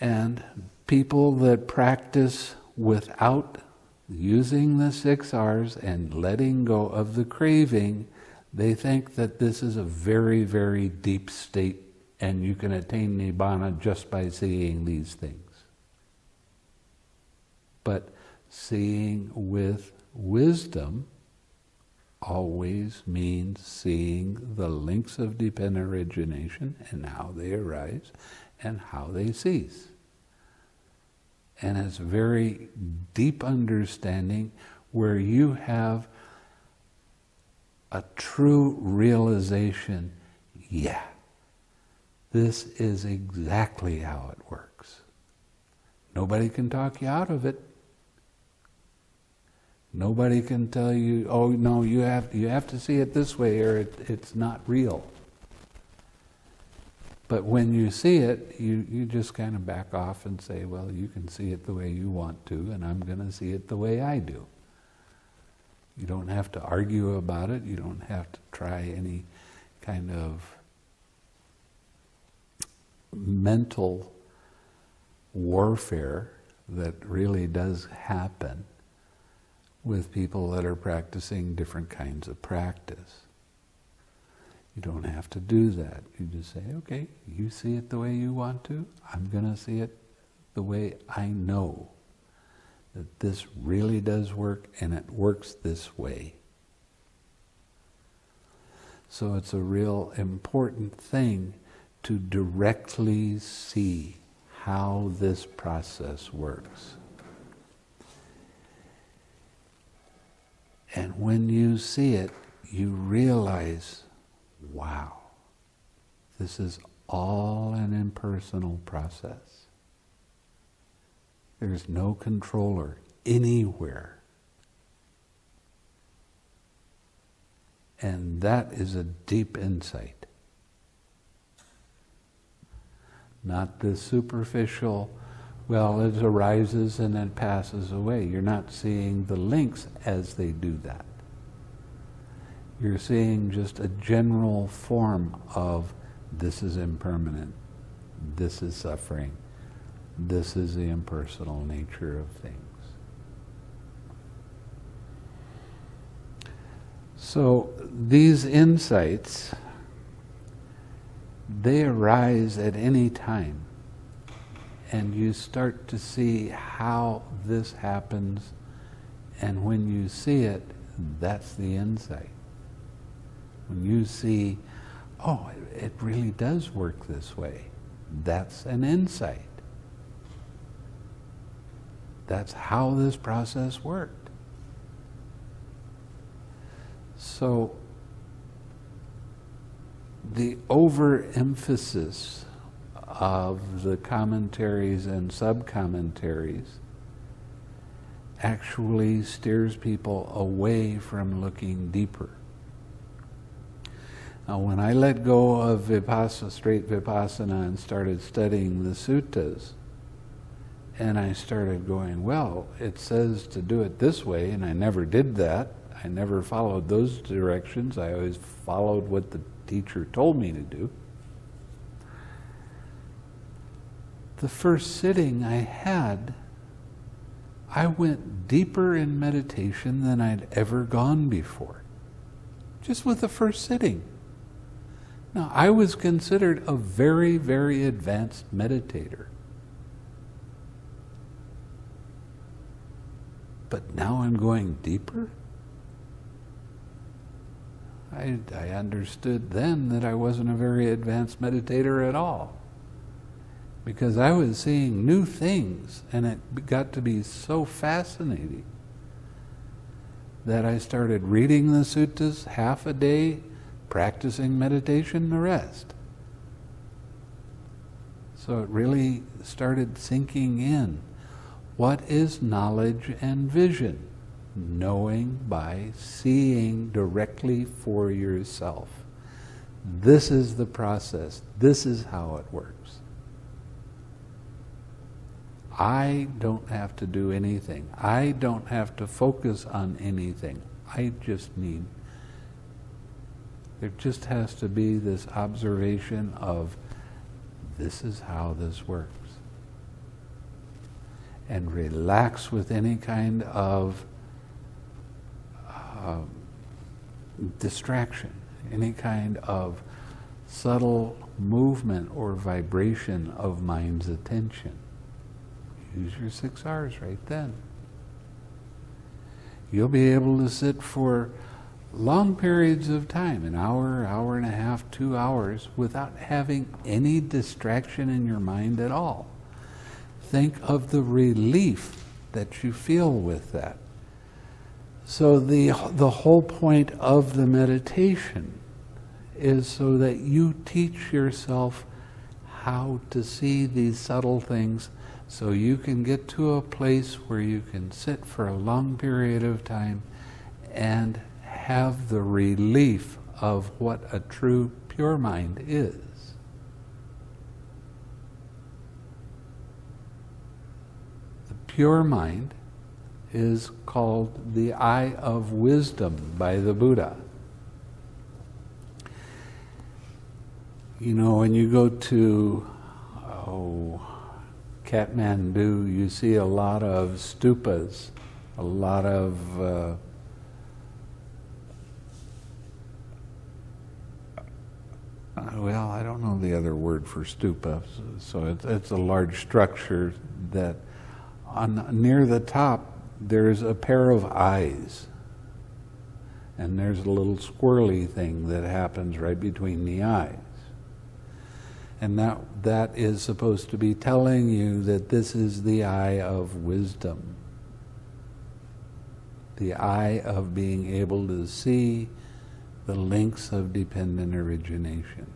Speaker 2: And people that practice without using the six R's and letting go of the craving, they think that this is a very, very deep state and you can attain Nibbana just by seeing these things. But seeing with wisdom always means seeing the links of dependent origination and how they arise and how they cease. And it's very deep understanding where you have a true realization yeah, this is exactly how it works. Nobody can talk you out of it. Nobody can tell you, oh no, you have you have to see it this way or it, it's not real. But when you see it, you, you just kind of back off and say, well, you can see it the way you want to, and I'm going to see it the way I do. You don't have to argue about it. You don't have to try any kind of mental warfare that really does happen with people that are practicing different kinds of practice. You don't have to do that. You just say, okay, you see it the way you want to, I'm going to see it the way I know that this really does work and it works this way. So it's a real important thing to directly see how this process works. And when you see it, you realize, wow, this is all an impersonal process. There's no controller anywhere. And that is a deep insight. Not the superficial, well, it arises and then passes away. You're not seeing the links as they do that. You're seeing just a general form of this is impermanent, this is suffering, this is the impersonal nature of things. So these insights, they arise at any time. And you start to see how this happens. And when you see it, that's the insight. When you see, oh, it, really does work this way, that's an insight. That's how this process worked. So, the overemphasis of the commentaries and sub-commentaries actually steers people away from looking deeper. Now, when I let go of vipassana, straight vipassana, and started studying the suttas, and I started going, well, it says to do it this way, and I never did that. I never followed those directions. I always followed what the teacher told me to do. The first sitting I had, I went deeper in meditation than I'd ever gone before, just with the first sitting. Now, I was considered a very, very advanced meditator. But now I'm going deeper? I, I understood then that I wasn't a very advanced meditator at all. Because I was seeing new things, and it got to be so fascinating that I started reading the suttas half a day practicing meditation the rest. So it really started sinking in. What is knowledge and vision? Knowing by seeing directly for yourself. This is the process. This is how it works. I don't have to do anything. I don't have to focus on anything. I just need there just has to be this observation of this is how this works. And relax with any kind of uh, distraction, any kind of subtle movement or vibration of mind's attention. Use your six R's right then. You'll be able to sit for long periods of time, an hour, hour and a half, two hours, without having any distraction in your mind at all. Think of the relief that you feel with that. So the, the whole point of the meditation is so that you teach yourself how to see these subtle things so you can get to a place where you can sit for a long period of time and have the relief of what a true pure mind is. The pure mind is called the eye of wisdom by the Buddha. You know, when you go to, oh, Kathmandu, you see a lot of stupas, a lot of uh, well, I don't know the other word for stupa, so it's, it's a large structure that on near the top there's a pair of eyes, and there's a little squirrely thing that happens right between the eyes. And that, that is supposed to be telling you that this is the eye of wisdom, the eye of being able to see the links of dependent origination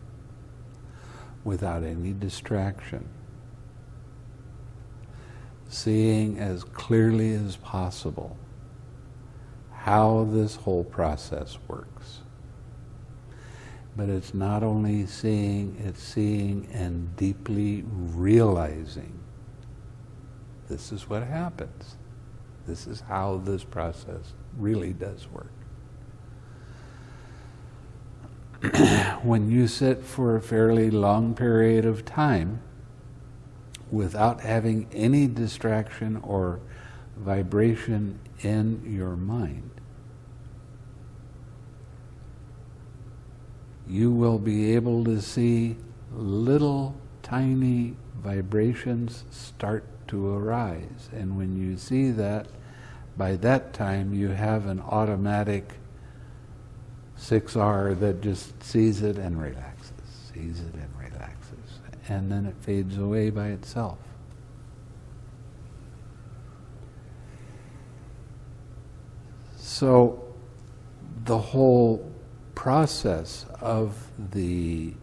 Speaker 2: without any distraction. Seeing as clearly as possible how this whole process works. But it's not only seeing, it's seeing and deeply realizing this is what happens. This is how this process really does work. when you sit for a fairly long period of time without having any distraction or vibration in your mind, you will be able to see little tiny vibrations start to arise. And when you see that, by that time you have an automatic 6R that just sees it and relaxes, sees it and. And then it fades away by itself. So the whole process of the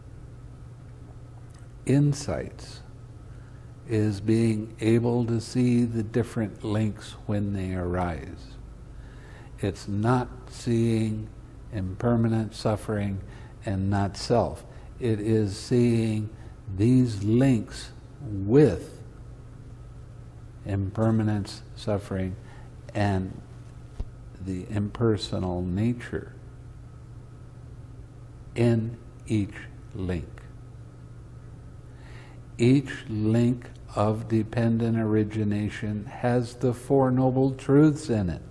Speaker 2: insights is being able to see the different links when they arise. It's not seeing impermanent suffering and not self. It is seeing these links with impermanence, suffering, and the impersonal nature in each link. Each link of dependent origination has the Four Noble Truths in it.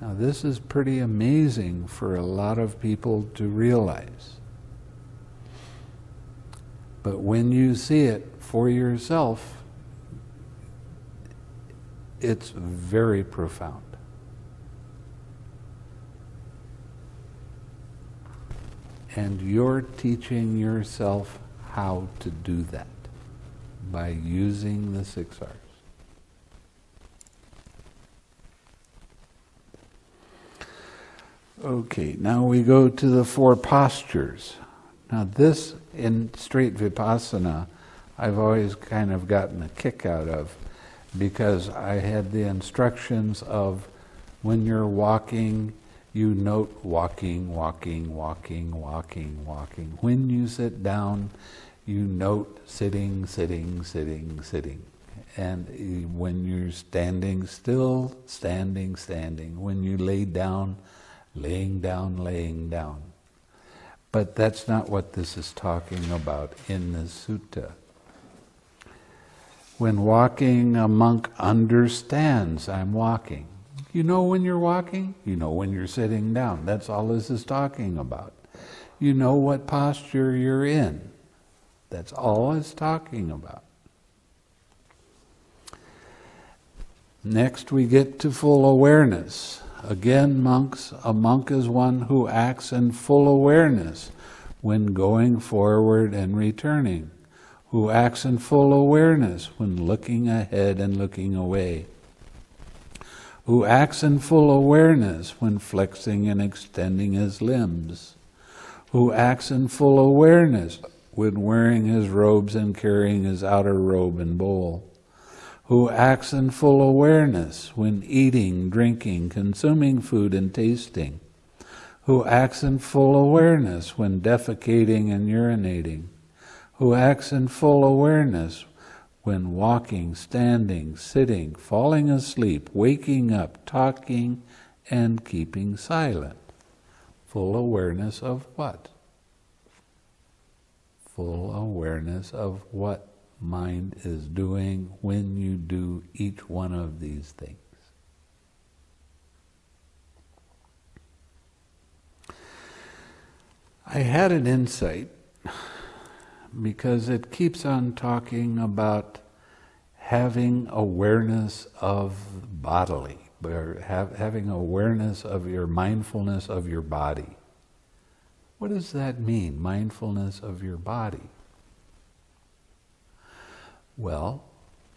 Speaker 2: Now, this is pretty amazing for a lot of people to realize. But when you see it for yourself, it's very profound. And you're teaching yourself how to do that by using the six R's. Okay, now we go to the four postures. Now, this in street vipassana, I've always kind of gotten a kick out of because I had the instructions of when you're walking, you note walking, walking, walking, walking, walking. When you sit down, you note sitting, sitting, sitting, sitting. And when you're standing still, standing, standing. When you lay down, laying down, laying down. But that's not what this is talking about in the sutta. When walking, a monk understands I'm walking. You know when you're walking, you know when you're sitting down. That's all this is talking about. You know what posture you're in. That's all it's talking about. Next, we get to full awareness. Again, monks, a monk is one who acts in full awareness when going forward and returning, who acts in full awareness when looking ahead and looking away, who acts in full awareness when flexing and extending his limbs, who acts in full awareness when wearing his robes and carrying his outer robe and bowl, who acts in full awareness when eating, drinking, consuming food, and tasting, who acts in full awareness when defecating and urinating, who acts in full awareness when walking, standing, sitting, falling asleep, waking up, talking, and keeping silent. Full awareness of what? Full awareness of what mind is doing when you do each one of these things. I had an insight because it keeps on talking about having awareness of bodily, or have, having awareness of your mindfulness of your body. What does that mean, mindfulness of your body? Well,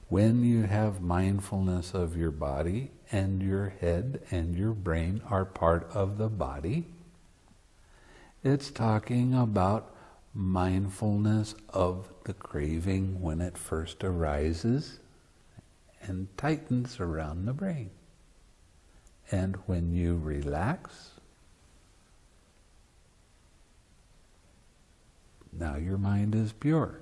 Speaker 2: when you have mindfulness of your body and your head and your brain are part of the body, it's talking about mindfulness of the craving when it first arises and tightens around the brain. And when you relax, now your mind is pure.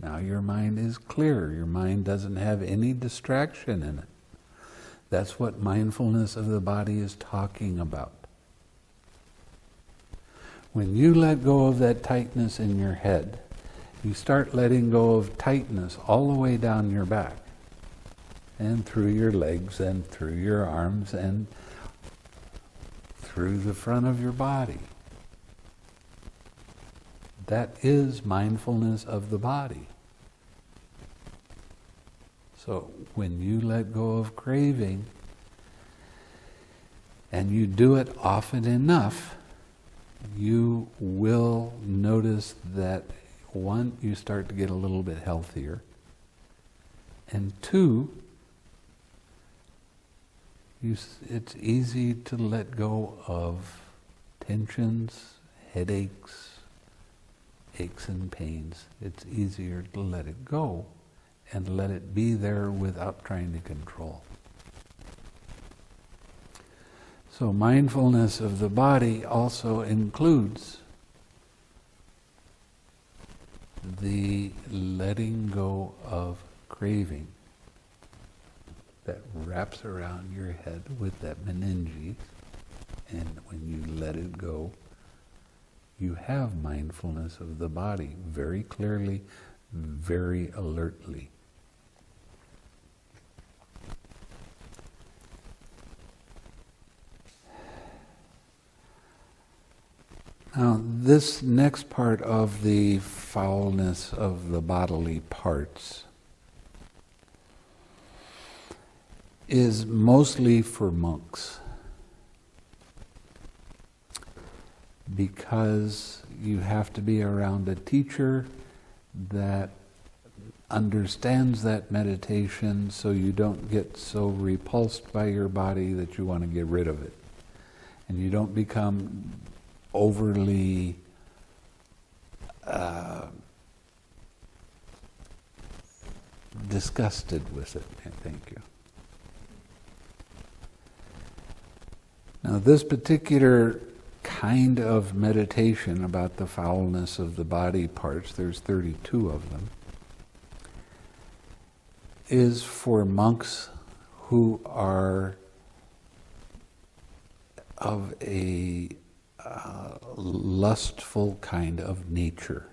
Speaker 2: Now your mind is clear. Your mind doesn't have any distraction in it. That's what mindfulness of the body is talking about. When you let go of that tightness in your head, you start letting go of tightness all the way down your back and through your legs and through your arms and through the front of your body. That is mindfulness of the body. So when you let go of craving and you do it often enough, you will notice that one, you start to get a little bit healthier, and two, you, it's easy to let go of tensions, headaches, aches and pains. It's easier to let it go and let it be there without trying to control. So, mindfulness of the body also includes the letting go of craving that wraps around your head with that meninges, and when you let it go, you have mindfulness of the body very clearly, very alertly. Now, this next part of the foulness of the bodily parts is mostly for monks because you have to be around a teacher that understands that meditation so you don't get so repulsed by your body that you want to get rid of it. And you don't become overly uh, disgusted with it. Thank you. Now, this particular kind of meditation about the foulness of the body parts, there's 32 of them, is for monks who are of a uh, lustful kind of nature.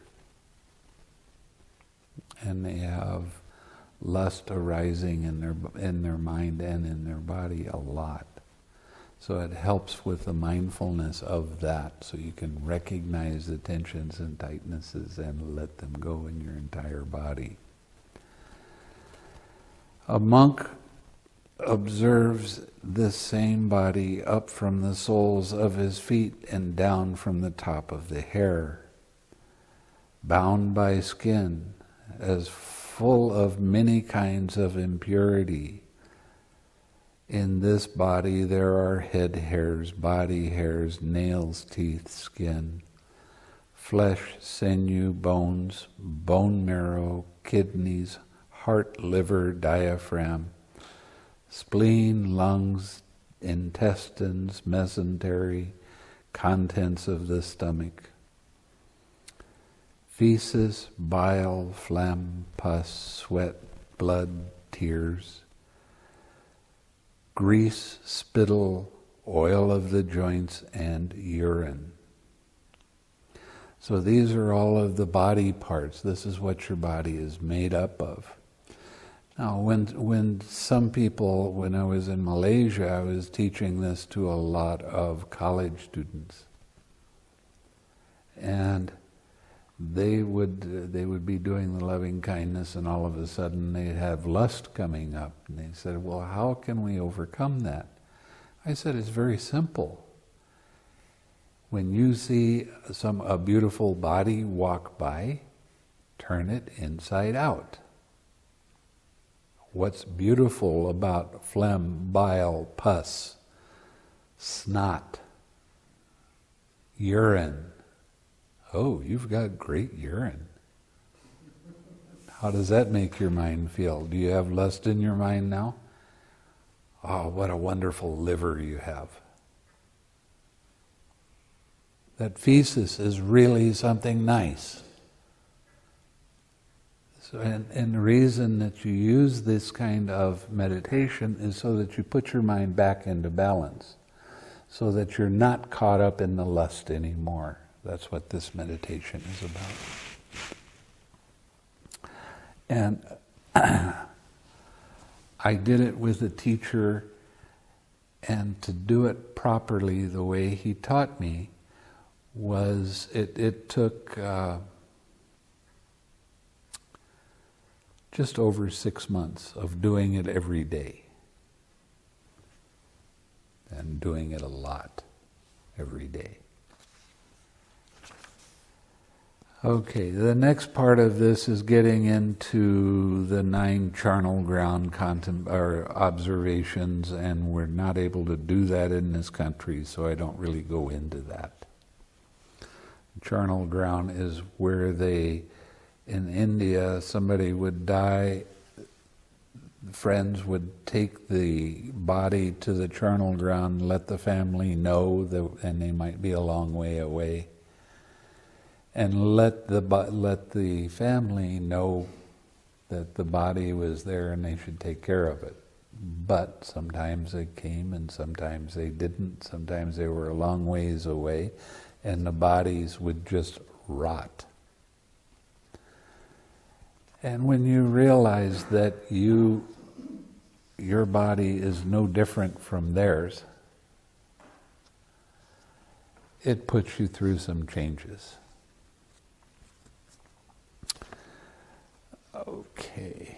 Speaker 2: And they have lust arising in their in their mind and in their body a lot. So it helps with the mindfulness of that, so you can recognize the tensions and tightnesses and let them go in your entire body. A monk observes this same body up from the soles of his feet and down from the top of the hair, bound by skin, as full of many kinds of impurity. In this body there are head hairs, body hairs, nails, teeth, skin, flesh, sinew, bones, bone marrow, kidneys, heart, liver, diaphragm spleen, lungs, intestines, mesentery, contents of the stomach, feces, bile, phlegm, pus, sweat, blood, tears, grease, spittle, oil of the joints, and urine. So these are all of the body parts. This is what your body is made up of. Now, when, when some people, when I was in Malaysia, I was teaching this to a lot of college students. And they would, they would be doing the loving kindness, and all of a sudden they'd have lust coming up. And they said, Well, how can we overcome that? I said, It's very simple. When you see some, a beautiful body walk by, turn it inside out what's beautiful about phlegm, bile, pus, snot, urine. Oh, you've got great urine. How does that make your mind feel? Do you have lust in your mind now? Oh, what a wonderful liver you have. That feces is really something nice. So, and, and the reason that you use this kind of meditation is so that you put your mind back into balance, so that you're not caught up in the lust anymore. That's what this meditation is about. And I did it with a teacher, and to do it properly the way he taught me was it, it took. Uh, just over six months of doing it every day. And doing it a lot every day. Okay, the next part of this is getting into the nine charnel ground or observations, and we're not able to do that in this country, so I don't really go into that. Charnel ground is where they in India, somebody would die, friends would take the body to the charnel ground, let the family know, that, and they might be a long way away, and let the, let the family know that the body was there and they should take care of it. But sometimes they came and sometimes they didn't. Sometimes they were a long ways away and the bodies would just rot. And when you realize that you, your body is no different from theirs, it puts you through some changes. Okay.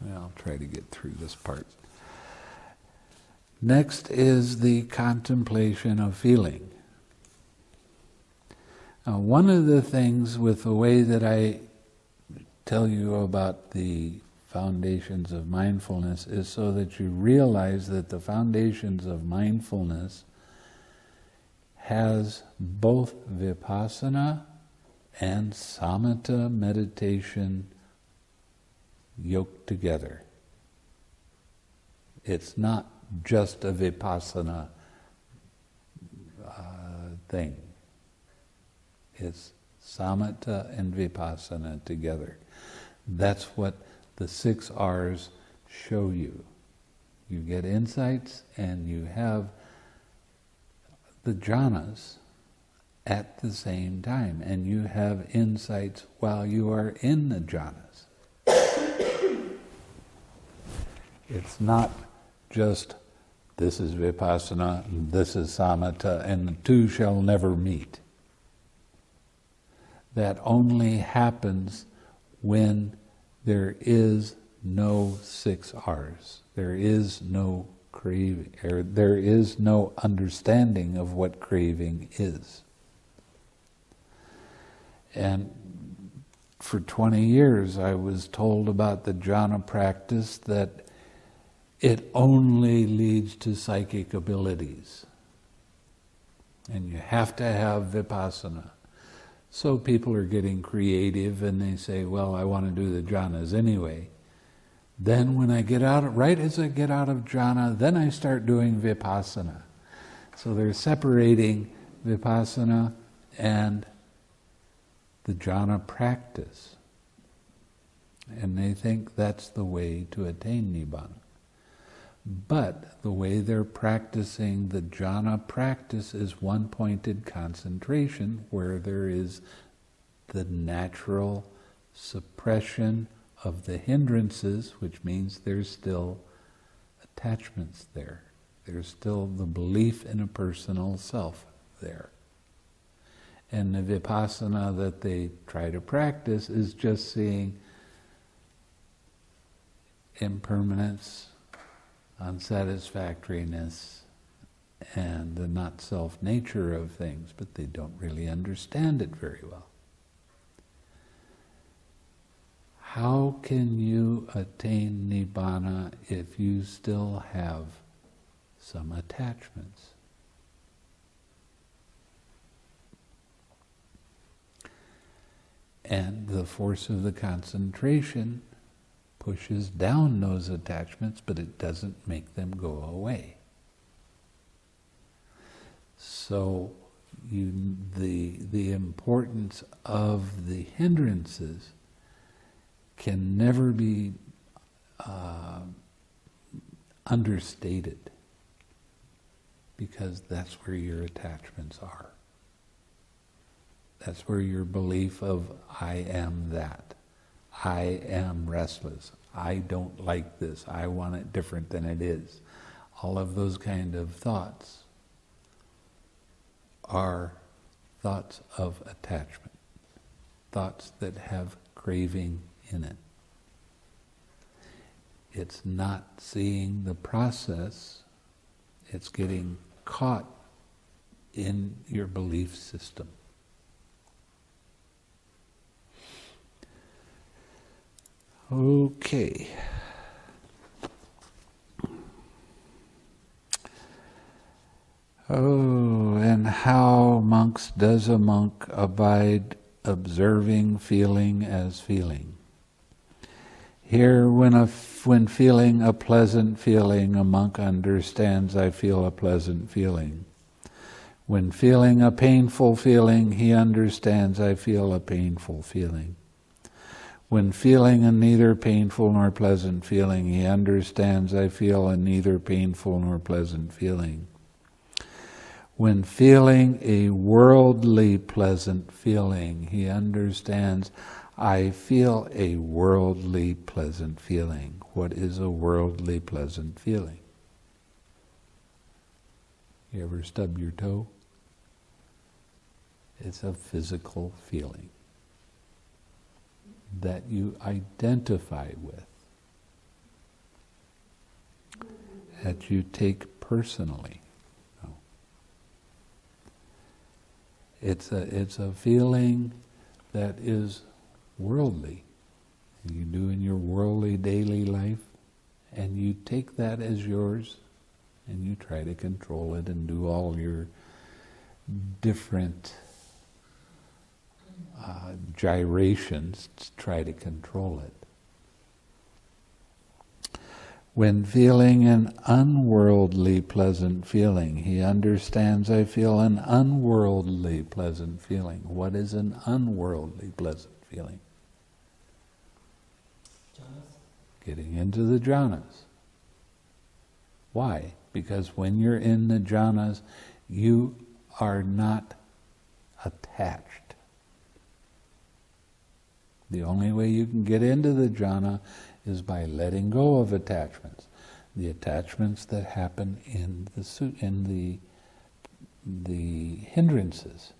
Speaker 2: Well, I'll try to get through this part. Next is the contemplation of feeling. Now, one of the things with the way that I tell you about the foundations of mindfulness is so that you realize that the foundations of mindfulness has both vipassana and samatha meditation yoked together. It's not just a vipassana uh, thing. It's samatha and vipassana together. That's what the six R's show you. You get insights and you have the jhanas at the same time, and you have insights while you are in the jhanas. it's not just this is vipassana, this is samatha, and the two shall never meet. That only happens when there is no six R's. There is no craving, there is no understanding of what craving is. And for 20 years, I was told about the jhana practice that it only leads to psychic abilities. And you have to have vipassana. So people are getting creative and they say, well, I want to do the jhanas anyway. Then when I get out, right as I get out of jhana, then I start doing vipassana. So they're separating vipassana and the jhana practice. And they think that's the way to attain nibbana. But the way they're practicing the jhana practice is one pointed concentration where there is the natural suppression of the hindrances, which means there's still attachments there. There's still the belief in a personal self there. And the vipassana that they try to practice is just seeing impermanence, unsatisfactoriness and the not self nature of things, but they don't really understand it very well. How can you attain Nibbana if you still have some attachments? And the force of the concentration pushes down those attachments, but it doesn't make them go away. So you, the, the importance of the hindrances can never be uh, understated because that's where your attachments are. That's where your belief of I am that. I am restless. I don't like this. I want it different than it is. All of those kind of thoughts are thoughts of attachment, thoughts that have craving in it. It's not seeing the process, it's getting caught in your belief system. Okay. Oh, and how, monks, does a monk abide observing feeling as feeling? Here, when, a, when feeling a pleasant feeling, a monk understands I feel a pleasant feeling. When feeling a painful feeling, he understands I feel a painful feeling. When feeling a neither painful nor pleasant feeling, he understands I feel a neither painful nor pleasant feeling. When feeling a worldly pleasant feeling, he understands I feel a worldly pleasant feeling. What is a worldly pleasant feeling? You ever stub your toe? It's a physical feeling that you identify with, that you take personally. No. It's a, it's a feeling that is worldly. You do in your worldly daily life, and you take that as yours, and you try to control it and do all your different uh, gyrations to try to control it. When feeling an unworldly pleasant feeling, he understands I feel an unworldly pleasant feeling. What is an unworldly pleasant feeling? Jhanas. Getting into the jhanas. Why? Because when you're in the jhanas, you are not attached. The only way you can get into the jhana is by letting go of attachments. The attachments that happen in the in the the hindrances.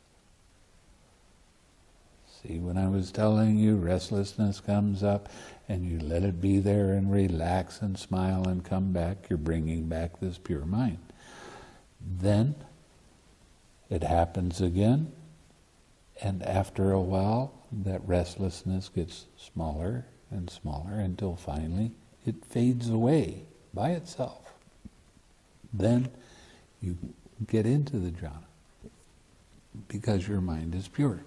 Speaker 2: See, when I was telling you restlessness comes up and you let it be there and relax and smile and come back, you're bringing back this pure mind. Then it happens again, and after a while, that restlessness gets smaller and smaller until finally it fades away by itself. Then you get into the jhana because your mind is pure.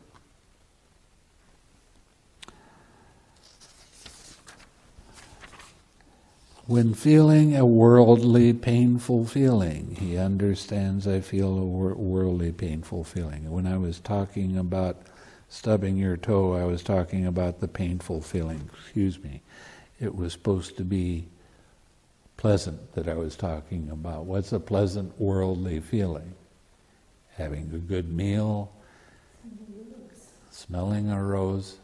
Speaker 2: When feeling a worldly painful feeling, he understands I feel a wor- worldly painful feeling. When I was talking about stubbing your toe, I was talking about the painful feeling. Excuse me. It was supposed to be pleasant that I was talking about. What's a pleasant worldly feeling? Having a good meal, smelling a rose,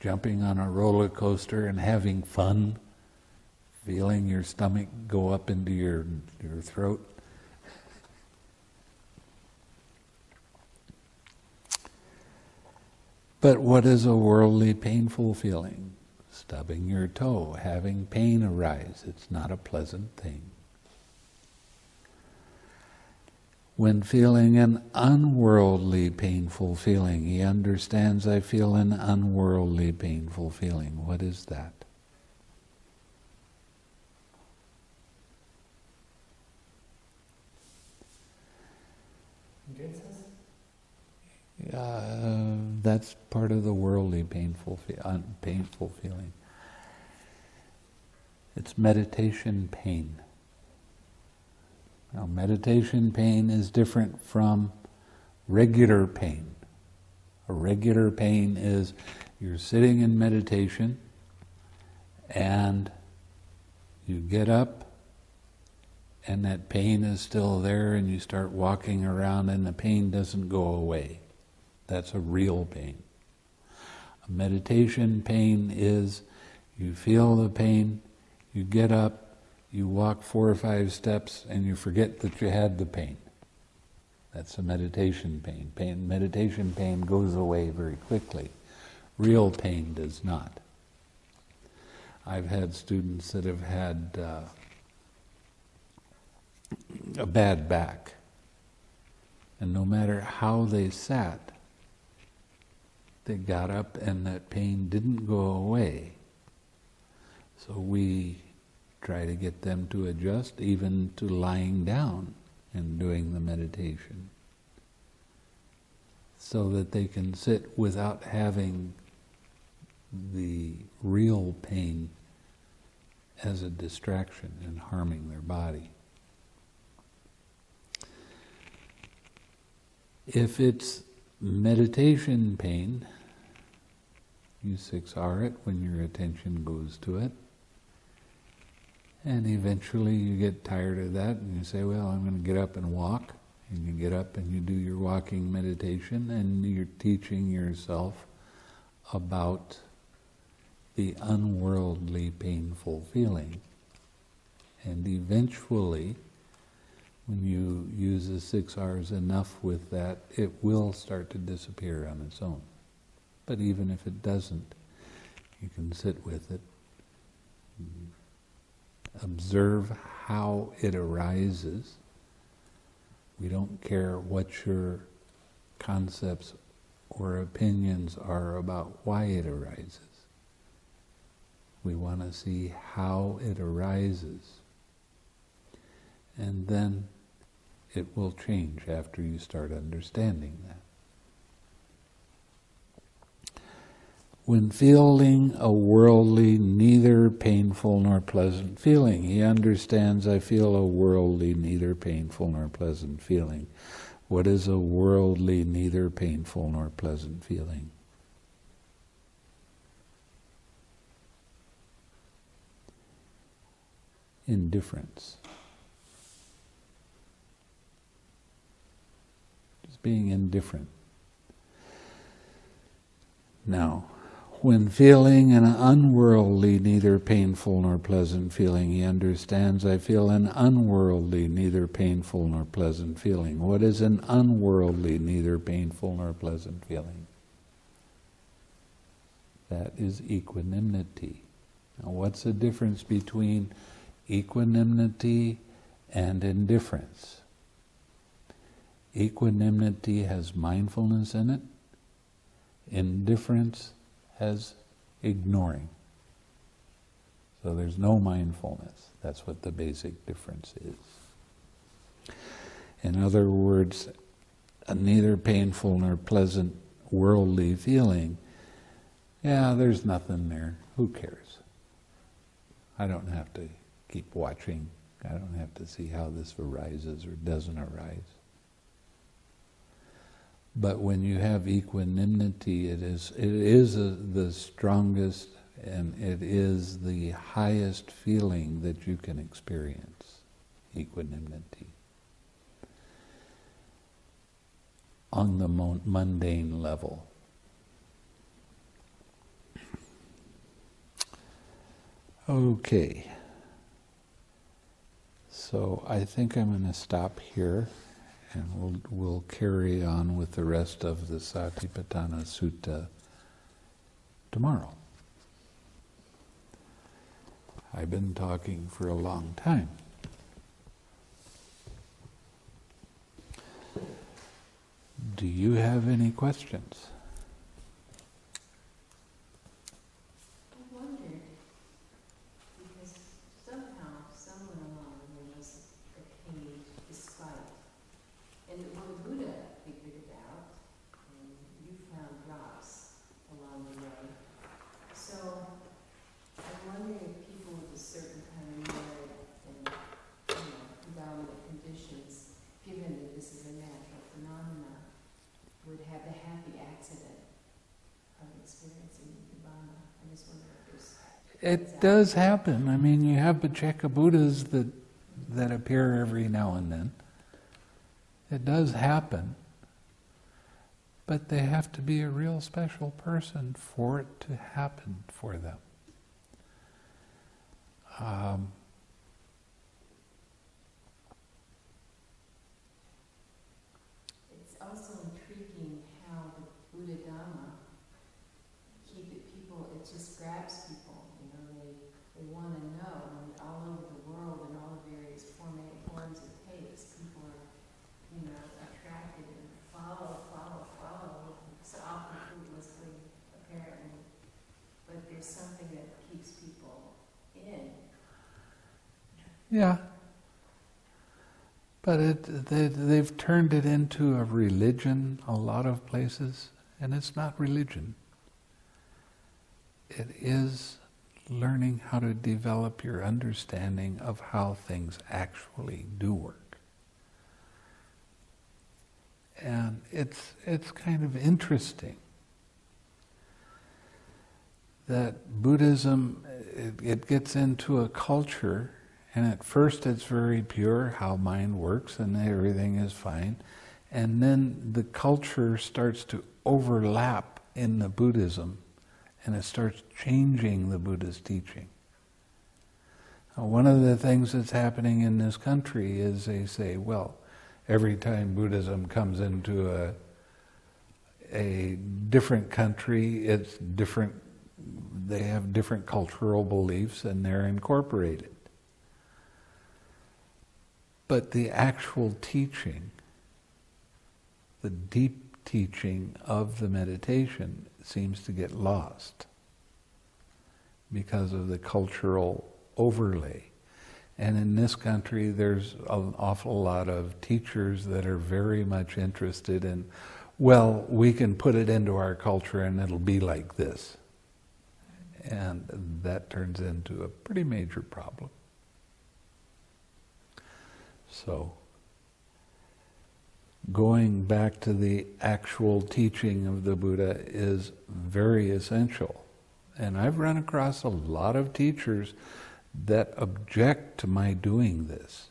Speaker 2: jumping on a roller coaster and having fun feeling your stomach go up into your, your throat. But what is a worldly painful feeling? Stubbing your toe, having pain arise. It's not a pleasant thing. When feeling an unworldly painful feeling, he understands I feel an unworldly painful feeling. What is that? Uh, that's part of the worldly painful, fe- un- painful feeling. It's meditation pain. Now, meditation pain is different from regular pain. A regular pain is you're sitting in meditation and you get up and that pain is still there and you start walking around and the pain doesn't go away. That's a real pain. A meditation pain is you feel the pain, you get up, you walk four or five steps, and you forget that you had the pain. That's a meditation pain. pain. Meditation pain goes away very quickly. Real pain does not. I've had students that have had uh, a bad back, and no matter how they sat, they got up and that pain didn't go away. So we try to get them to adjust even to lying down and doing the meditation so that they can sit without having the real pain as a distraction and harming their body. If it's meditation pain, you six R it when your attention goes to it. And eventually you get tired of that and you say, well, I'm going to get up and walk. And you get up and you do your walking meditation and you're teaching yourself about the unworldly painful feeling. And eventually, when you use the six R's enough with that, it will start to disappear on its own. But even if it doesn't, you can sit with it, observe how it arises. We don't care what your concepts or opinions are about why it arises. We want to see how it arises. And then it will change after you start understanding that. When feeling a worldly, neither painful nor pleasant feeling. He understands I feel a worldly, neither painful nor pleasant feeling. What is a worldly, neither painful nor pleasant feeling? Indifference. Just being indifferent Now, when feeling an unworldly, neither painful nor pleasant feeling, he understands I feel an unworldly, neither painful nor pleasant feeling. What is an unworldly, neither painful nor pleasant feeling? That is equanimity. Now, what's the difference between equanimity and indifference? Equanimity has mindfulness in it. Indifference has ignoring. So there's no mindfulness. That's what the basic difference is. In other words, neither painful nor pleasant worldly feeling, yeah, there's nothing there. Who cares? I don't have to keep watching. I don't have to see how this arises or doesn't arise. But when you have equanimity, it is, it is a, the strongest and it is the highest feeling that you can experience equanimity. On the mundane level. Okay. So I think I'm going to stop here and we'll, we'll carry on with the rest of the Satipatthana Sutta tomorrow. I've been talking for a long time. Do you have any questions? It does happen. I mean, you have Pacceka Buddhas that, that appear every now and then. It does happen. But they have to be a real special person for it to happen for them. Um, Yeah. But it, they, they've turned it into a religion a lot of places, and it's not religion. It is learning how to develop your understanding of how things actually do work. And it's, it's kind of interesting that Buddhism, it, it gets into a culture and at first it's very pure how mind works and everything is fine. And then the culture starts to overlap in the Buddhism and it starts changing the Buddha's teaching. Now, one of the things that's happening in this country is they say, well, every time Buddhism comes into a, a different country, it's different, they have different cultural beliefs and they're incorporated. But the actual teaching, the deep teaching of the meditation seems to get lost because of the cultural overlay. And in this country, there's an awful lot of teachers that are very much interested in, well, we can put it into our culture and it'll be like this. And that turns into a pretty major problem. So, going back to the actual teaching of the Buddha is very essential. And I've run across a lot of teachers that object to my doing this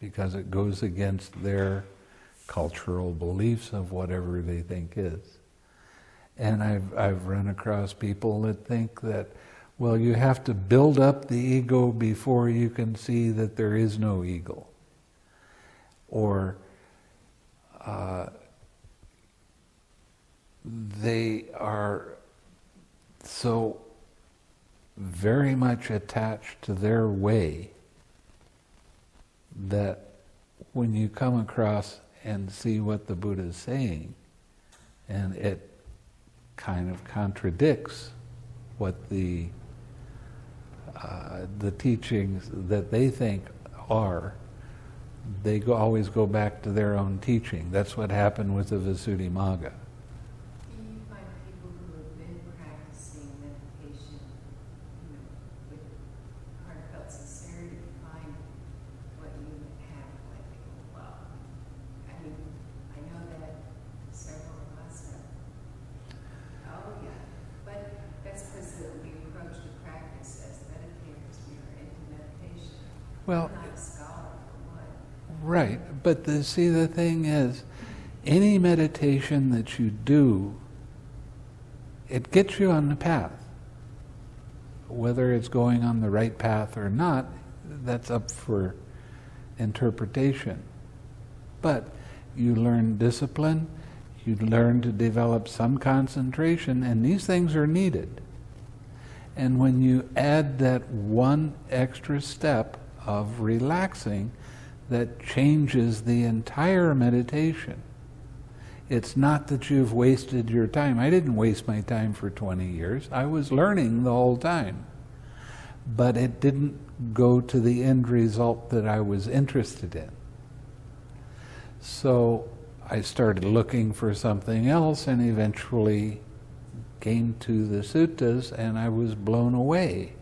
Speaker 2: because it goes against their cultural beliefs of whatever they think is. And I've, I've run across people that think that, well, you have to build up the ego before you can see that there is no ego. Or uh, they are so very much attached to their way that when you come across and see what the Buddha is saying, and it kind of contradicts what the uh, the teachings that they think are, they go, always go back to their own teaching. That's what happened with the Visuddhimagga. But the, see, the thing is, any meditation that you do, it gets you on the path. Whether it's going on the right path or not, that's up for interpretation. But you learn discipline, you learn to develop some concentration, and these things are needed. And when you add that one extra step, of relaxing that changes the entire meditation. It's not that you've wasted your time. I didn't waste my time for 20 years. I was learning the whole time. But it didn't go to the end result that I was interested in. So I started looking for something else and eventually came to the suttas and I was blown away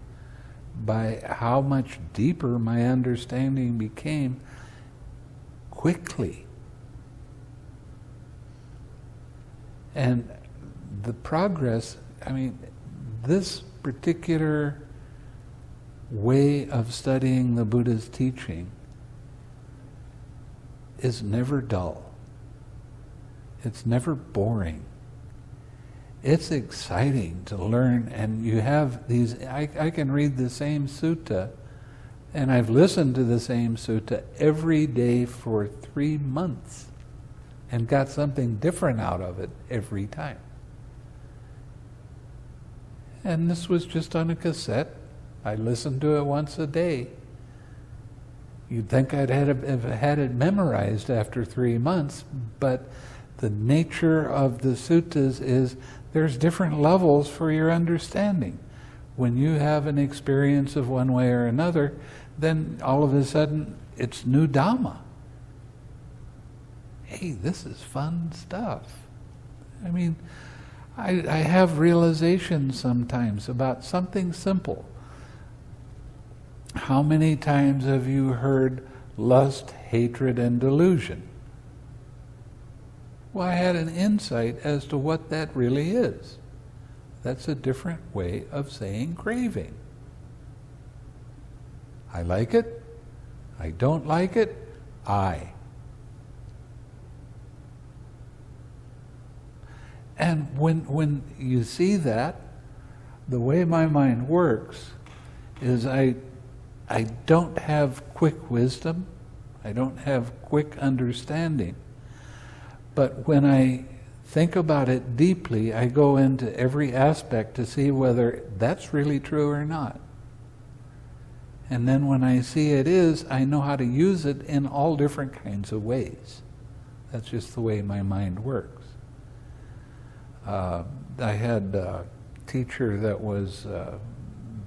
Speaker 2: by how much deeper my understanding became quickly. And the progress, I mean, this particular way of studying the Buddha's teaching is never dull. It's never boring it's exciting to learn, and you have these. I, I can read the same sutta, and I've listened to the same sutta every day for three months and got something different out of it every time. And this was just on a cassette. I listened to it once a day. You'd think I'd had have had it memorized after three months, but the nature of the suttas is there's different levels for your understanding. When you have an experience of one way or another, then all of a sudden it's new Dhamma. Hey, this is fun stuff. I mean, I, I have realizations sometimes about something simple. How many times have you heard lust, hatred, and delusion? Well, I had an insight as to what that really is. That's a different way of saying craving. I like it. I don't like it. I. And when, when you see that, the way my mind works is I, I don't have quick wisdom, I don't have quick understanding. But when I think about it deeply, I go into every aspect to see whether that's really true or not. And then when I see it is, I know how to use it in all different kinds of ways. That's just the way my mind works. Uh, I had a teacher that was uh,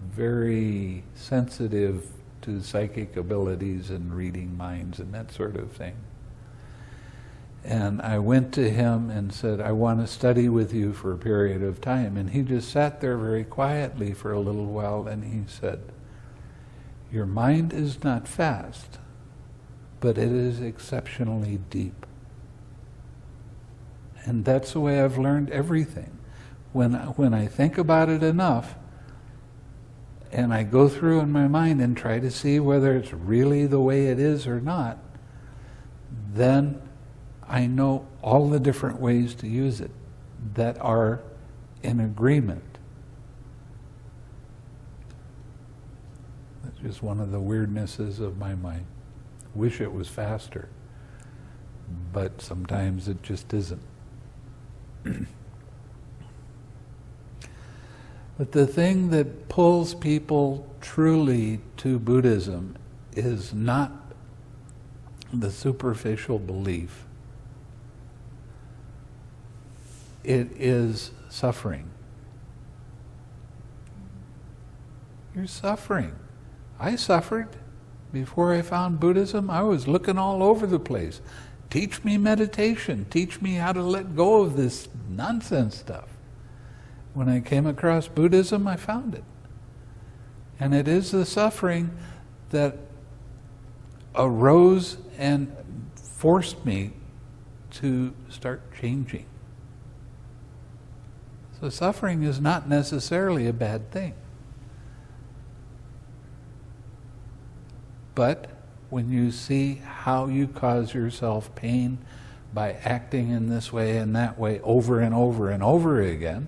Speaker 2: very sensitive to psychic abilities and reading minds and that sort of thing. And I went to him and said, I want to study with you for a period of time. And he just sat there very quietly for a little while and he said, Your mind is not fast, but it is exceptionally deep. And that's the way I've learned everything. When, when I think about it enough, and I go through in my mind and try to see whether it's really the way it is or not, then I know all the different ways to use it that are in agreement. Just one of the weirdnesses of my mind. Wish it was faster, but sometimes it just isn't. but the thing that pulls people truly to Buddhism is not the superficial belief. It is suffering. You're suffering. I suffered before I found Buddhism. I was looking all over the place. Teach me meditation. Teach me how to let go of this nonsense stuff. When I came across Buddhism, I found it. And it is the suffering that arose and forced me to start changing. So suffering is not necessarily a bad thing. But when you see how you cause yourself pain by acting in this way and that way over and over and over again,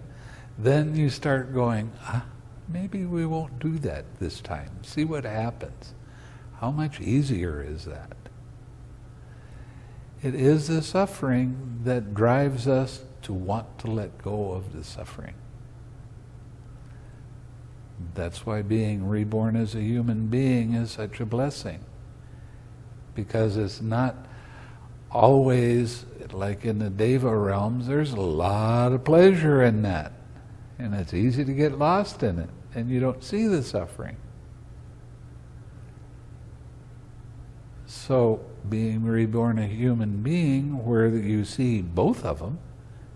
Speaker 2: then you start going, ah, maybe we won't do that this time. See what happens. How much easier is that? It is the suffering that drives us to want to let go of the suffering. That's why being reborn as a human being is such a blessing. Because it's not always like in the Deva realms, there's a lot of pleasure in that. And it's easy to get lost in it, and you don't see the suffering. So, being reborn a human being, where you see both of them,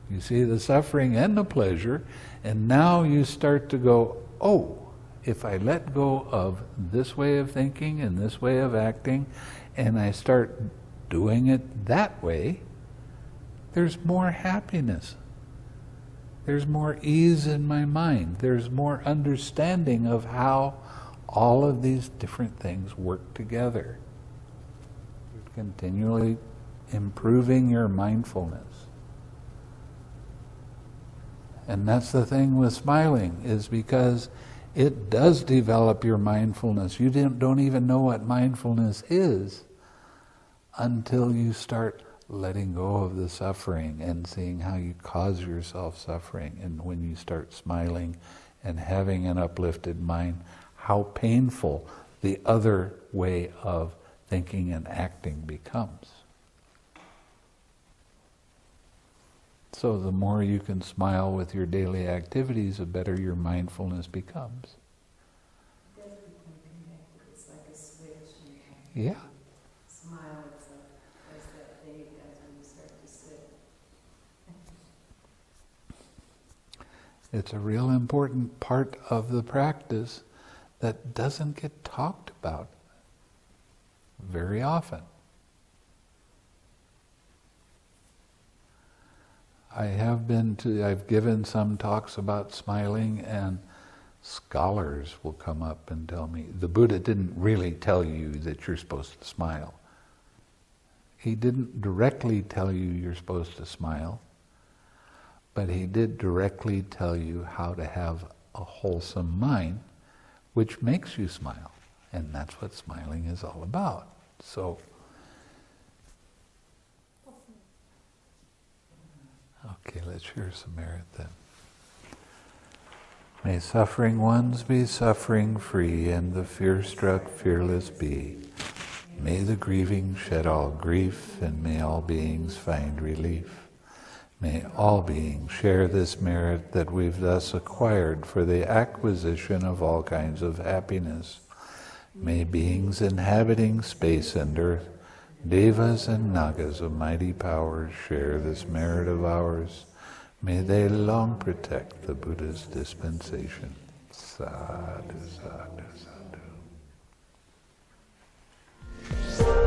Speaker 2: you see the suffering and the pleasure, and now you start to go, oh, if I let go of this way of thinking and this way of acting, and I start doing it that way, there's more happiness. There's more ease in my mind. There's more understanding of how all of these different things work together. Continually improving your mindfulness. And that's the thing with smiling, is because it does develop your mindfulness. You don't even know what mindfulness is until you start letting go of the suffering and seeing how you cause yourself suffering. And when you start smiling and having an uplifted mind, how painful the other way of thinking and acting becomes. So the more you can smile with your daily activities, the better your mindfulness becomes. Yeah. It's a real important part of the practice that doesn't get talked about very often. I have been to, I've given some talks about smiling, and scholars will come up and tell me the Buddha didn't really tell you that you're supposed to smile. He didn't directly tell you you're supposed to smile, but he did directly tell you how to have a wholesome mind, which makes you smile. And that's what smiling is all about. So, Okay, let's share some merit then. May suffering ones be suffering free and the fear struck fearless be. May the grieving shed all grief and may all beings find relief. May all beings share this merit that we've thus acquired for the acquisition of all kinds of happiness. May beings inhabiting space and earth Devas and Nagas of mighty powers share this merit of ours. May they long protect the Buddha's dispensation. Sadhu, sadhu, sadhu.